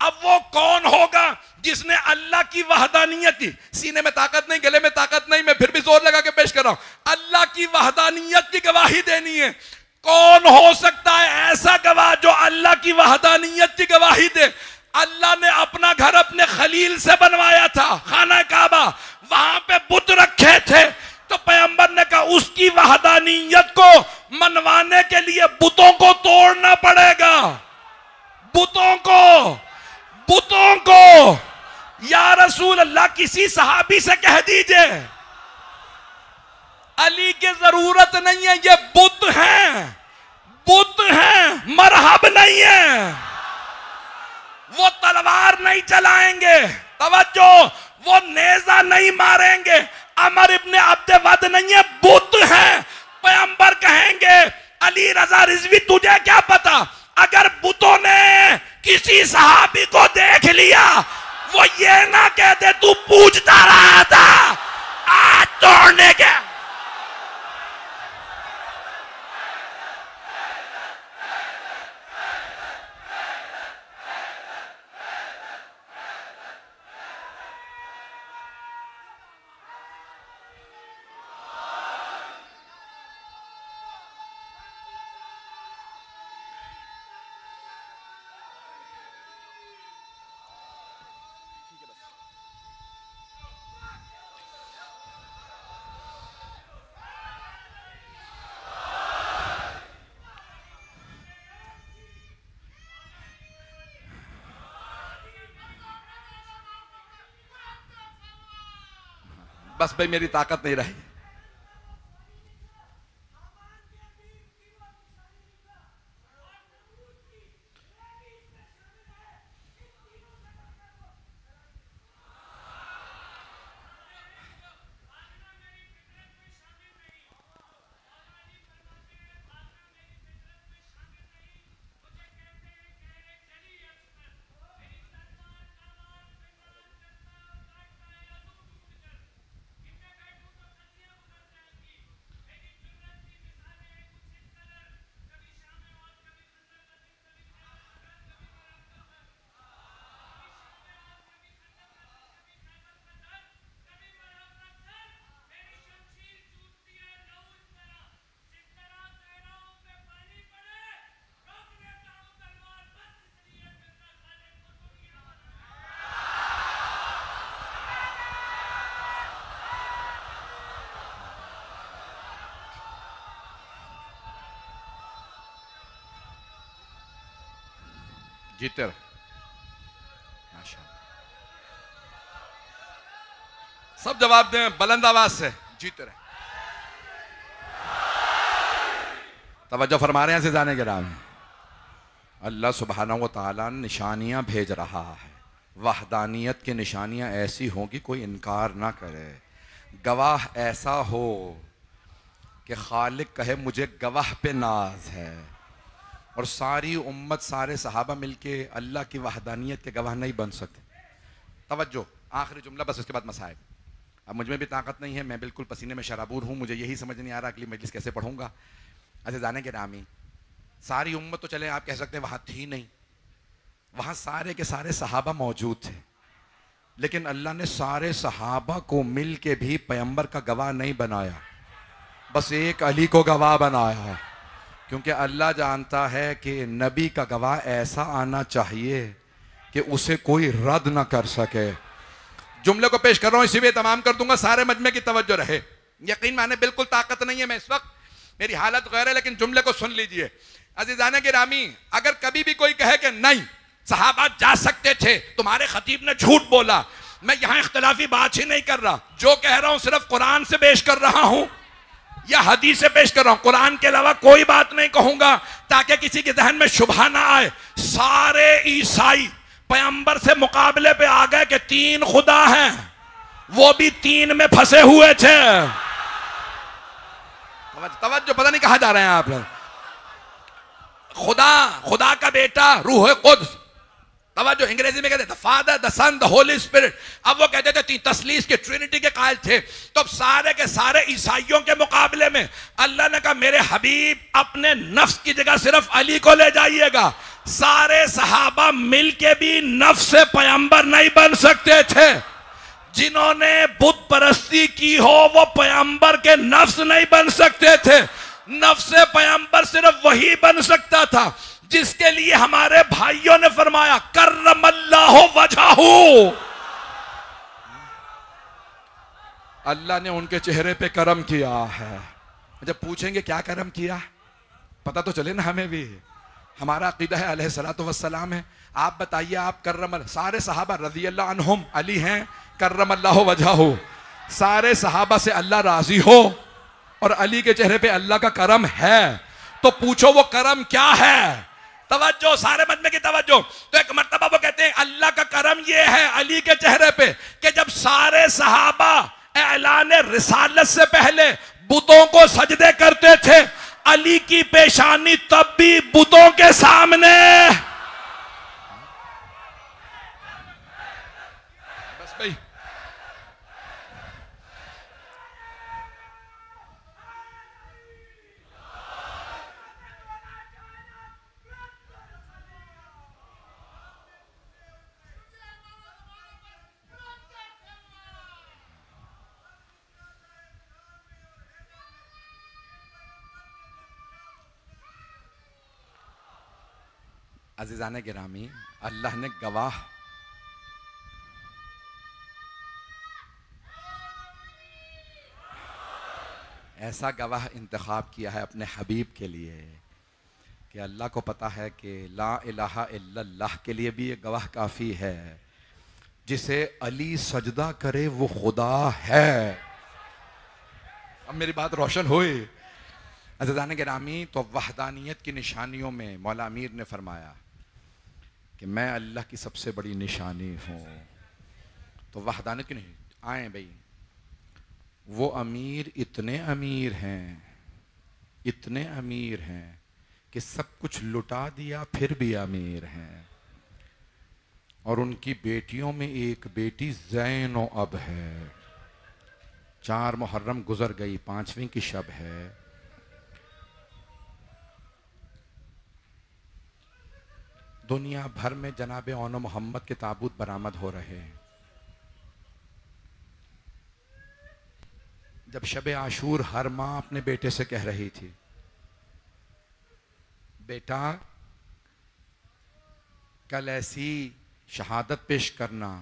अब वो कौन होगा जिसने अल्लाह की वहदानियत की? सीने में ताकत नहीं, गले में ताकत नहीं, मैं फिर भी ज़ोर लगा के पेश कर रहा हूँ। अल्लाह की वहदानियत की गवाही देनी है। कौन हो सकता है ऐसा गवाह जो अल्लाह की वहदानियत की गवाही दे? अल्लाह ने अपना घर अपने खलील से बनवाया था, खाना काबा। वहाँ पे बुत रखे थे तो पैंबर ने कहा, उसकी वहदानियत को मनवाने के लिए बुतों को तोड़ना पड़ेगा। बुतों को बुतों को। या रसूल अल्लाह किसी सहाबी से कह दीजिए, अली की ज़रूरत नहीं है, ये बुद्ध हैं बुद्ध हैं, मरहब नहीं है। वो तलवार नहीं चलाएँगे, तवज्जो, वो नेजा नहीं मारेंगे अमर इब्ने अब्दे नहीं है, बुत है। पैंबर कहेंगे, अली रजा रिजवी, तुझे क्या पता? अगर बुतों ने किसी सहाबी को देख लिया, वो ये ना कहते तू पूछता रहा था, आज तोड़ने के बस भाई मेरी ताकत नहीं रही। जीते सब जवाब दें बुलंद आवाज़ से जीते रहे तवज्जो फरमा रहे हैं से जाने के नाम अल्लाह सुबहाना व ताला निशानियाँ भेज रहा है। वहदानियत की निशानियाँ ऐसी हों कि कोई इनकार ना करे। गवाह ऐसा हो कि खालिक कहे, मुझे गवाह पे नाज है। और सारी उम्मत, सारे सहाबा मिलके अल्लाह की वहदानियत के गवाह नहीं बन सकते। तवज्जो, आखिरी जुमला, बस उसके बाद मसाइब अब मुझमें भी ताकत नहीं है, मैं बिल्कुल पसीने में शराबूर हूँ, मुझे यही समझ नहीं आ रहा अगली मजलिस कैसे पढ़ूँगा। ऐसे जाने के नामी सारी उम्मत तो चले, आप कह सकते हैं वहाँ थी नहीं। वहाँ सारे के सारे सहाबा मौजूद थे। लेकिन अल्लाह ने सारे सहाबा को मिल के भी पैम्बर का गवाह नहीं बनाया। बस एक अली को गवाह बनाया है। क्योंकि अल्लाह जानता है कि नबी का गवाह ऐसा आना चाहिए कि उसे कोई रद्द ना कर सके। जुमले को पेश कर रहा हूँ, इसी में तमाम कर दूँगा, सारे मजमे की तवज्जो रहे। यकीन माने बिल्कुल ताकत नहीं है मैं इस वक्त। मेरी हालत गैर है, लेकिन जुमले को सुन लीजिए। अजीजाने की रामी, अगर कभी भी कोई कहे कि नहीं, साहबा जा सकते थे, तुम्हारे खतीब ने झूठ बोला। मैं यहाँ इख्तलाफी बात ही नहीं कर रहा। जो कह रहा हूँ, सिर्फ़ कुरान से पेश कर रहा हूँ। या हदीस पेश कर रहा हूँ। कुरान के अलावा कोई बात नहीं कहूँगा, ताकि किसी के जहन में शुभा ना आए। सारे ईसाई पैंबर से मुकाबले पे आ गए कि तीन खुदा हैं। वो भी तीन में फंसे हुए थे। तवज्जो पता नहीं कहा जा रहे हैं आप लोग। खुदा खुदा का बेटा रूह खुद तवज्जो अंग्रेज़ी में कहते थे father the son the holy spirit अब वो कहते थे तसलीस के ट्रिनिटी के कायल थे। तो अब सारे के सारे ईसाइयों के मुकाबले में अल्लाह ने कहा, मेरे हबीब, अपने नफ्स की जगह सिर्फ़ अली को ले जाइएगा। सारे सहाबा मिल के भी नफ्स पैंबर नहीं बन सकते थे। जिन्होंने बुत परस्ती की हो, वो पैंबर के नफ्स नहीं बन सकते थे। नफ्स पैंबर सिर्फ़ वही बन सकता था। जिसके लिए हमारे भाइयों ने फरमाया कर्रम अल्लाह वजह. अल्लाह ने उनके चेहरे पे करम किया है। जब पूछेंगे, क्या करम किया? पता तो चले ना हमें भी। हमारा अकीदा है अलैहिस्सलाम है। आप बताइए, आप कर्रम सारे साहबा रज़ी अल्लाह अली हैं कर्रम अल्लाह वजह। हो सारे साहबा से अल्लाह राज़ी हो और अली के चेहरे पे अल्लाह का करम है। तो पूछो, वो करम क्या है? तवज्जो, सारे मजमे की तवज्जो। तो एक मरतबा वो कहते हैं, अल्लाह का करम ये है अली के चेहरे पे कि जब सारे सहाबा ऐलान रिसालत से पहले बुतों को सजदे करते थे, अली की पेशानी तब भी बुतों के सामने बस भाई अजीज़ान गिरामी, अल्लाह ने गवाह। ऐसा गवाह इंतखब किया है अपने हबीब के लिए कि अल्लाह को पता है कि ला इलाहा इल्लल्लाह के लिए भी ये गवाह काफ़ी है। जिसे अली सजदा करे वो खुदा है। अब मेरी बात रोशन हुई। अजान गिरामी तो वहदानियत की निशानियों में मौला अमीर ने फरमाया कि मैं अल्लाह की सबसे बड़ी निशानी हूँ। तो वहदानियत की नहीं, आए भाई। वो अमीर इतने अमीर हैं, इतने अमीर हैं कि सब कुछ लुटा दिया, फिर भी अमीर हैं। और उनकी बेटियों में एक बेटी जैन अब है। चार मुहर्रम गुजर गई, पांचवीं की शब है। दुनिया भर में जनाब ओन मोहम्मद के ताबूत बरामद हो रहे हैं। जब शब आशूर हर माँ अपने बेटे से कह रही थी, बेटा, कल ऐसी शहादत पेश करना।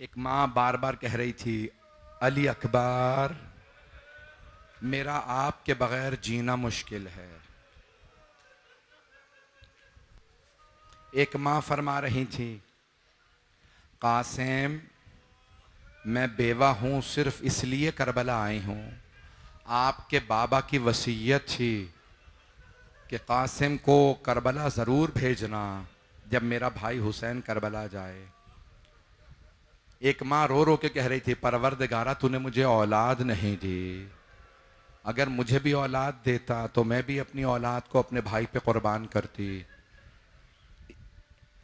एक माँ बार बार कह रही थी, अली अकबर, मेरा आपके बगैर जीना मुश्किल है। एक माँ फरमा रही थी, कासिम, मैं बेवा हूँ सिर्फ़ इसलिए करबला आई हूँ। आपके बाबा की वसीयत थी कि कासिम को करबला ज़रूर भेजना जब मेरा भाई हुसैन करबला जाए। एक माँ रो रो के कह रही थी, परवरदगारा, तूने मुझे औलाद नहीं दी। अगर मुझे भी औलाद देता तो मैं भी अपनी औलाद को अपने भाई पे कुर्बान करती।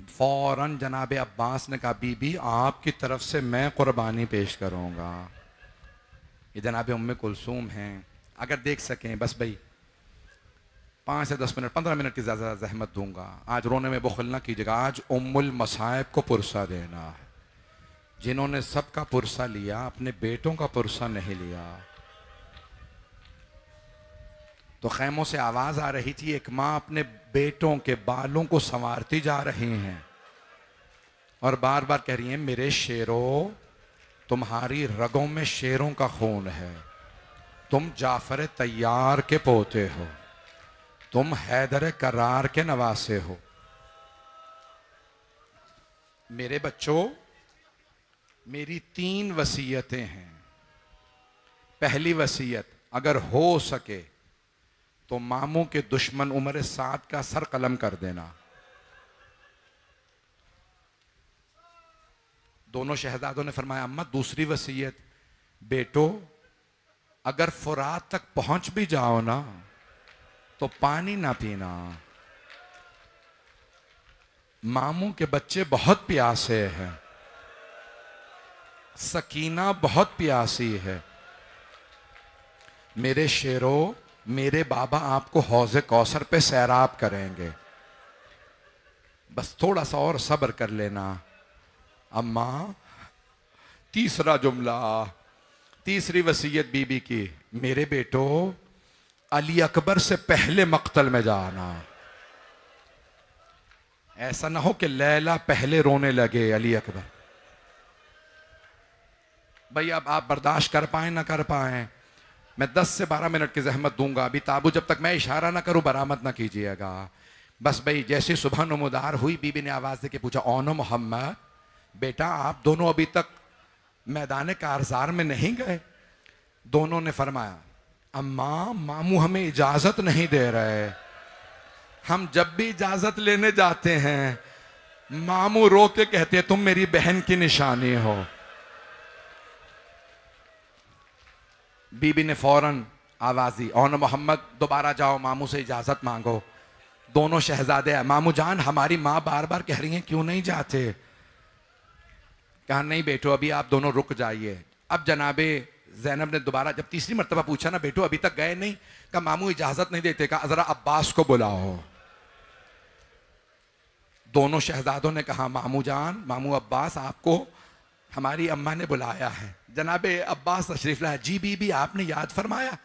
फ़ौरन जनाब अब्बास ने कहा, बीबी, आपकी तरफ़ से मैं कुर्बानी पेश करूँगा। ये जनाब उम्म कुलसूम हैं। अगर देख सकें, बस भाई, पाँच से दस मिनट, पंद्रह मिनट की ज़्यादा जहमत दूँगा। आज रोने में बुखल ना कीजिएगा। आज उम्मुल मसायब को पुरसा देना है। जिन्होंने सबका पुरसा लिया, अपने बेटों का पुरसा नहीं लिया तो खैमों से आवाज़ आ रही थी, एक माँ अपने बेटों के बालों को संवारती जा रही हैं। और बार बार कह रही हैं, मेरे शेरों, तुम्हारी रगों में शेरों का खून है। तुम जाफ़र तैयार के पोते हो। तुम हैदर करार के नवासे हो। मेरे बच्चों, मेरी तीन वसीयतें हैं। पहली वसीयत, अगर हो सके तो मामू के दुश्मन उम्र सात का सर कलम कर देना। दोनों शहजादों ने फरमाया, अम्मा, दूसरी वसीयत, बेटो, अगर फुरात तक पहुँच भी जाओ ना तो पानी ना पीना। मामू के बच्चे बहुत प्यासे हैं। सकीना बहुत प्यासी है। मेरे शेरों मेरे बाबा आपको हौज कौसर पे सैराब करेंगे। बस थोड़ा सा और सब्र कर लेना। अम्मा, तीसरा जुमला, तीसरी वसीयत बीबी की, मेरे बेटो, अली अकबर से पहले मक्तल में जाना। ऐसा ना हो कि लैला पहले रोने लगे अली अकबर। भाई, अब आप बर्दाश्त कर पाए, ना कर पाए? मैं दस से बारह मिनट की जहमत दूँगा। अभी ताबू जब तक मैं इशारा ना करूँ, बरामद ना कीजिएगा। बस भाई, जैसे सुबह नमोदार हुई, बीबी ने आवाज़ दे के पूछा ओनो मोहम्मद, बेटा, आप दोनों अभी तक मैदान कारजार में नहीं गए? दोनों ने फरमाया, अम्मा, मामू हमें इजाज़त नहीं दे रहे। हम जब भी इजाज़त लेने जाते हैं, मामू रो के कहते तुम मेरी बहन की निशानी हो। बीबी ने फ़ौरन आवाजी ओन मोहम्मद, दोबारा जाओ, मामू से इजाज़त मांगो। दोनों शहजादे, मामू जान, हमारी माँ बार बार कह रही हैं, क्यों नहीं जाते? कहा, नहीं बेटो, अभी आप दोनों रुक जाइए। अब जनाबे जैनब ने दोबारा, जब तीसरी मरतबा पूछा, ना बेटो, अभी तक गए नहीं? कहा, मामू इजाज़त नहीं देते। कहा, जरा अब्बास को बुलाओ। दोनों शहजादों ने कहा, मामू जान, मामू अब्बास, आपको हमारी अम्मा ने बुलाया है। जनाब अब्बास तशरीफ़ लाया जी बीबी, आपने याद फरमाया?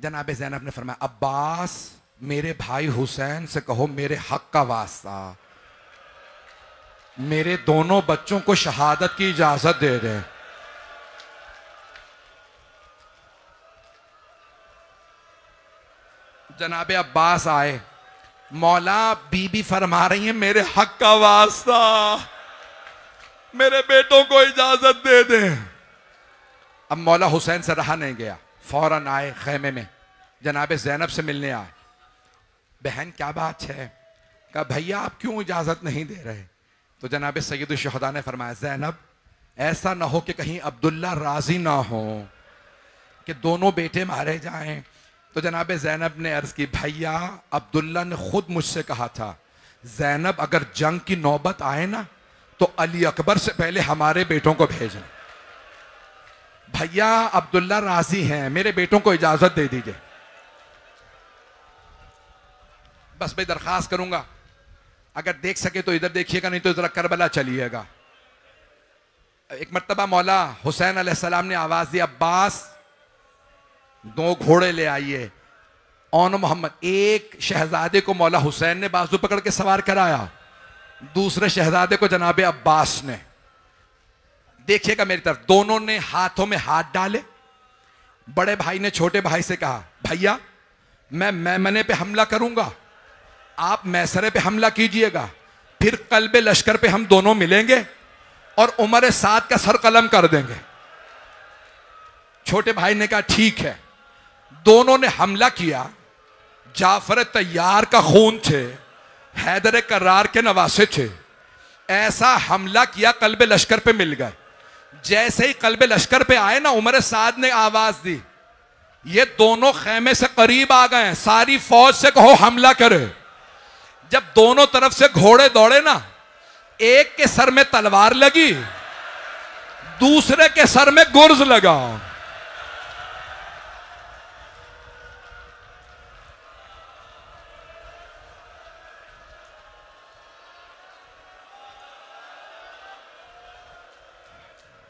जनाब जैनब ने फरमाया, अब्बास, मेरे भाई हुसैन से कहो, मेरे हक का वास्ता। मेरे दोनों बच्चों को शहादत की इजाज़त दे दें। जनाब अब्बास आए। मौला बीबी फरमा रही है, मेरे हक का वास्ता। मेरे बेटों को इजाज़त दे दें। अब मौला हुसैन से रहा नहीं गया। फ़ौरन आए खेमे में। जनाब जैनब से मिलने आए। बहन, क्या बात है? कहा, भैया, आप क्यों इजाज़त नहीं दे रहे? तो जनाब सैदुलशहदा ने फरमाया, जैनब, ऐसा ना हो कि कहीं अब्दुल्ला राज़ी ना हो, कि दोनों बेटे मारे जाएँ। तो जनाब जैनब ने अर्ज़ की, भैया, अब्दुल्ला ने खुद मुझसे कहा था, जैनब अगर जंग की नौबत आए ना तो अली अकबर से पहले हमारे बेटों को भेजना। भैया अब्दुल्ला राज़ी हैं, मेरे बेटों को इजाज़त दे दीजिए। बस मैं दरखास्त करूँगा। अगर देख सके तो इधर देखिएगा, नहीं तो जरा करबला चलिएगा। एक मरतबा मौला हुसैन सलाम ने आवाज़ दी, अब्बास, दो घोड़े ले आइए। ओन मोहम्मद, एक शहजादे को मौला हुसैन ने बाजू पकड़ के सवार कराया। दूसरे शहजादे को जनाब अब्बास ने। देखिएगा मेरी तरफ़, दोनों ने हाथों में हाथ डाले। बड़े भाई ने छोटे भाई से कहा, भैया, मैं मैमने पे हमला करूँगा। आप मैसरे पे हमला कीजिएगा। फिर कल्बे लश्कर पे हम दोनों मिलेंगे और उमर सात का सर कलम कर देंगे। छोटे भाई ने कहा, ठीक है। दोनों ने हमला किया। जाफ़र तैयार का खून थे, हैदर करार के नवासे थे। ऐसा हमला किया, कल्ब लश्कर पे मिल गए। जैसे ही कल्ब लश्कर पे आए ना, उमर साद ने आवाज़ दी, ये दोनों खेमे से करीब आ गए सारी फौज से कहो हमला करे। जब दोनों तरफ़ से घोड़े दौड़े ना, एक के सर में तलवार लगी, दूसरे के सर में गुर्ज लगा।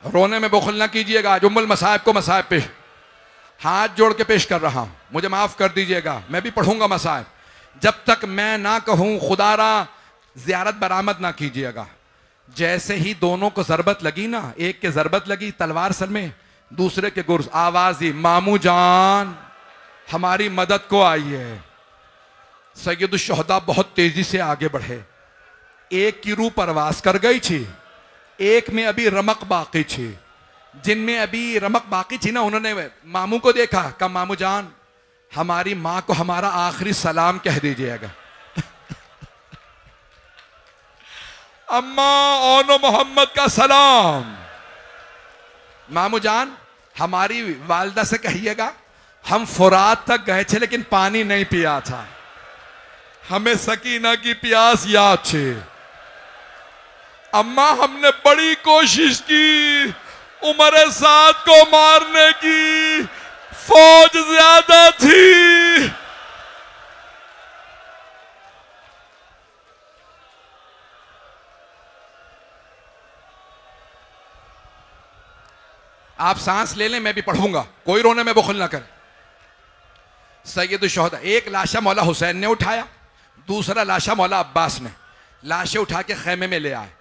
रोने में बखल ना कीजिएगा। जुम्मल मसाहब को मसाहब पेश हाथ जोड़ के पेश कर रहा हूँ। मुझे माफ़ कर दीजिएगा। मैं भी पढ़ूँगा मसाहब जब तक मैं ना कहूँ, खुदारा जियारत बरामद ना कीजिएगा। जैसे ही दोनों को जरबत लगी ना, एक के जरबत लगी तलवार सर में, दूसरे के गुर्ज आवाज़ ही मामू जान, हमारी मदद को आइए सैयदुलशहदा बहुत तेज़ी से आगे बढ़े। एक की रूह परवास कर गई थी। एक में अभी रमक बाकी थी। जिनमें अभी रमक बाकी थी ना, उन्होंने मामू को देखा, कहा, मामू जान, हमारी माँ को हमारा आखिरी सलाम कह दीजिएगा अम्मा ओनो मोहम्मद का सलाम। मामू जान, हमारी वालदा से कहिएगा, हम फुरात तक गए थे, लेकिन पानी नहीं पिया था। हमें सकीना की प्यास याद थी। अम्मा, हमने बड़ी कोशिश की उमर साद को मारने की, फौज ज़्यादा थी। आप सांस ले लें, मैं भी पढ़ूँगा। कोई रोने में बुखल ना करे। सैयद शहदा, एक लाशा मौला हुसैन ने उठाया, दूसरा लाशा मौला अब्बास ने। लाशें उठा के खेमे में ले आए।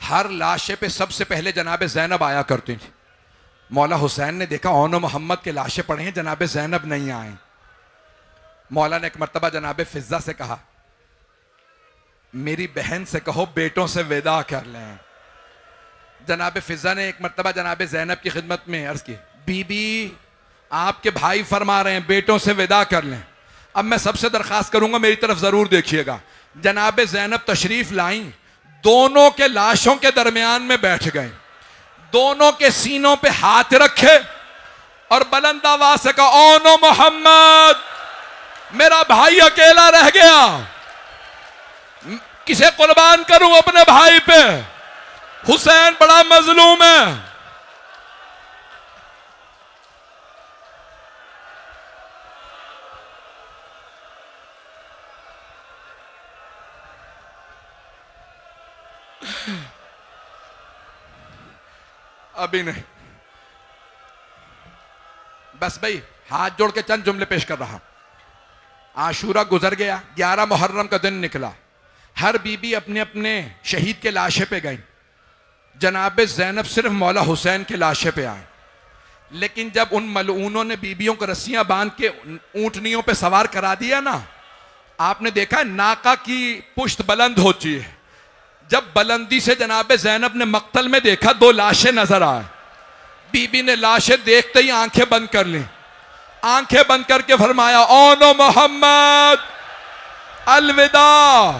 हर लाशे पे सबसे पहले जनाब जैनब आया करती थी। मौला हुसैन ने देखा ओन मोहम्मद के लाशें पड़े हैं, जनाब जैनब नहीं आए। मौला ने एक मरतबा जनाब फिजा से कहा, मेरी बहन से कहो, बेटों से विदा कर लें। जनाब फिजा ने एक मरतबा जनाब जैनब की खिदमत में अर्ज़ की, बीबी, आपके भाई फरमा रहे हैं, बेटों से विदा कर लें। अब मैं सबसे दरखास्त करूँगा, मेरी तरफ़ ज़रूर देखिएगा। जनाब जैनब तशरीफ़ लाई। दोनों के लाशों के दरमियान में बैठ गए। दोनों के सीनों पे हाथ रखे और बुलंद आवाज़ से कहा ओनो मोहम्मद, मेरा भाई अकेला रह गया। किसे कुर्बान करूँ अपने भाई पे? हुसैन बड़ा मजलूम है। अभी नहीं बस भाई, हाथ जोड़ के चंद जुमले पेश कर रहा आशूरा गुजर गया, ग्यारह मुहर्रम का दिन निकला। हर बीबी अपने अपने शहीद के लाशे पे गई। जनाब जैनब सिर्फ़ मौला हुसैन के लाशे पे आए। लेकिन जब उन मलूनों ने बीबियों को रस्सियाँ बाँध के ऊंटनियों पे सवार करा दिया ना, आपने देखा नाका की पुश्त बुलंद होती है। जब बुलंदी से जनाब जैनब ने मख्तल में देखा, दो लाशें नज़र आए। बीबी ने लाशें देखते ही आँखें बंद कर ली। आँखें बंद करके फरमाया, ओनो मोहम्मद, अलविदा,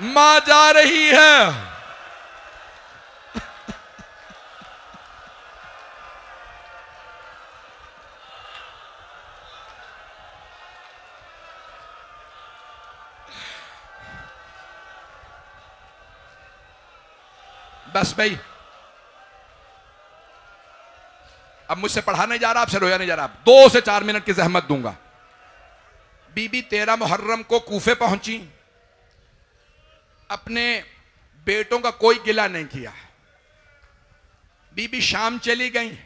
माँ जा रही है। बस भाई अब मुझसे पढ़ा नहीं जा रहा आपसे रोया नहीं जा रहा। दो से चार मिनट की जहमत दूँगा। बीबी तेरह मुहर्रम को कूफे पहुँची। अपने बेटों का कोई गिला नहीं किया। बीबी शाम चली गई।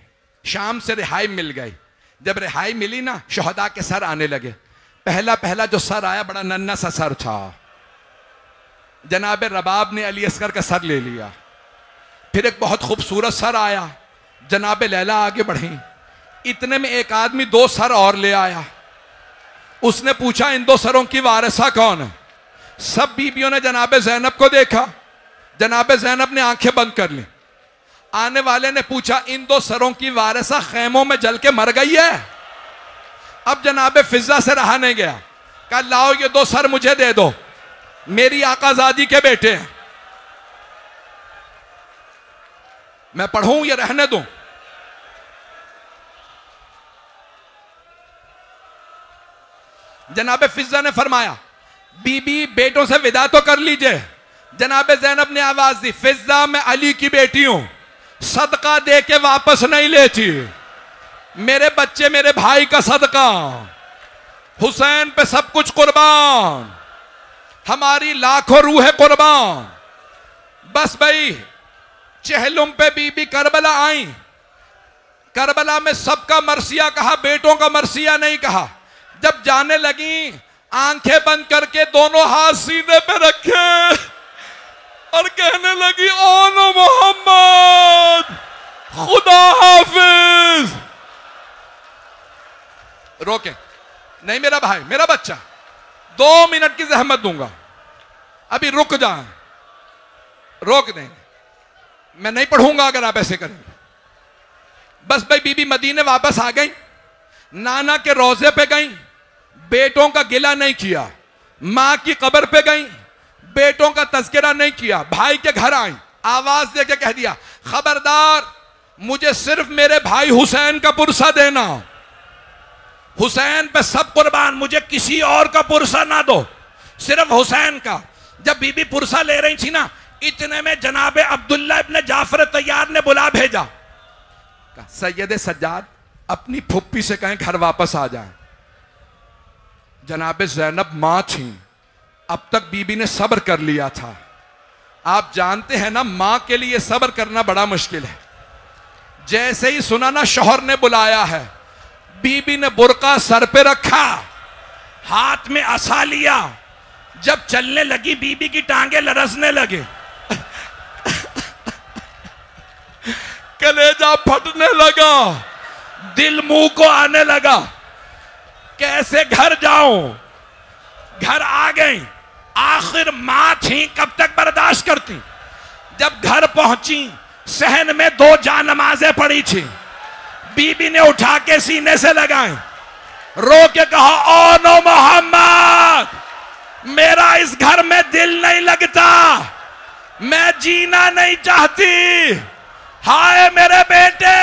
शाम से रिहाई मिल गई। जब रिहाई मिली ना, शहदा के सर आने लगे। पहला पहला जो सर आया, बड़ा नन्ना सा सर था। जनाब रबाब ने अली असगर का सर ले लिया। फिर एक बहुत खूबसूरत सर आया। जनाब लैला आगे बढ़ी। इतने में एक आदमी दो सर और ले आया। उसने पूछा, इन दो सरों की वारसा कौन है? सब बीबियों ने जनाब जैनब को देखा। जनाब जैनब ने आँखें बंद कर ली। आने वाले ने पूछा, इन दो सरों की वारसा खेमों में जल के मर गई है? अब जनाब फिजा से रहा नहीं गया। कहा, लाओ ये दो सर मुझे दे दो। मेरी आकाजादी के बेटे हैं। मैं पढ़ूं या रहने दूँ? जनाब फिजा ने फरमाया, बीबी, बेटों से विदा तो कर लीजिए। जनाब जैनब ने आवाज़ दी फिजा मैं अली की बेटी हूँ। सदका दे के वापस नहीं लेती। मेरे बच्चे मेरे भाई का सदका। हुसैन पे सब कुछ कुर्बान। हमारी लाखों रूह है कुर्बान। बस भाई चहलुम पे बीबी करबला आई। करबला में सबका मरसिया कहा, बेटों का मरसिया नहीं कहा। जब जाने लगी, आँखें बंद करके दोनों हाथ सीधे पे रखे और कहने लगी ओनो मोहम्मद, खुदा हाफिज। रोके। नहीं, मेरा भाई, मेरा बच्चा, दो मिनट की जहमत दूँगा। अभी रुक जाए रोक देंगे मैं नहीं पढ़ूँगा अगर आप ऐसे करेंगे बस भाई, बीबी मदीने वापस आ गई। नाना के रोज़े पे गई। बेटों का गिला नहीं किया। माँ की कब्र पे गई। बेटों का तस्करा नहीं किया। भाई के घर आई। आवाज़ दे के कह दिया, खबरदार, मुझे सिर्फ़ मेरे भाई हुसैन का पुरसा देना। हुसैन पे सब कुर्बान, मुझे किसी और का पुरसा ना दो। सिर्फ़ हुसैन का। जब बीबी पुरसा ले रही थी ना इतने में जनाब अब्दुल्ला इब्ने जाफ़र तैयार ने बुला भेजा। सैयद सज्जाद, अपनी फुप्पी से कहें घर वापस आ जाए। जनाब जैनब माँ थी। अब तक बीबी ने सब्र कर लिया था। आप जानते हैं ना, माँ के लिए सब्र करना बड़ा मुश्किल है। जैसे ही सुना ना शोहर ने बुलाया है, बीबी ने बुरका सर पे रखा, हाथ में असा लिया। जब चलने लगी, बीबी की टांगे लरसने लगे। कलेजा फटने लगा। दिल मुँह को आने लगा। कैसे घर जाऊँ? घर आ गई। आखिर माँ थी, कब तक बर्दाश्त करती? जब घर पहुँची, सहन में दो जा नमाजें पड़ी थी। बीबी ने उठा के सीने से लगाए रो के कहा, ओ नो मोहम्मद, मेरा इस घर में दिल नहीं लगता। मैं जीना नहीं चाहती। हाय मेरे बेटे।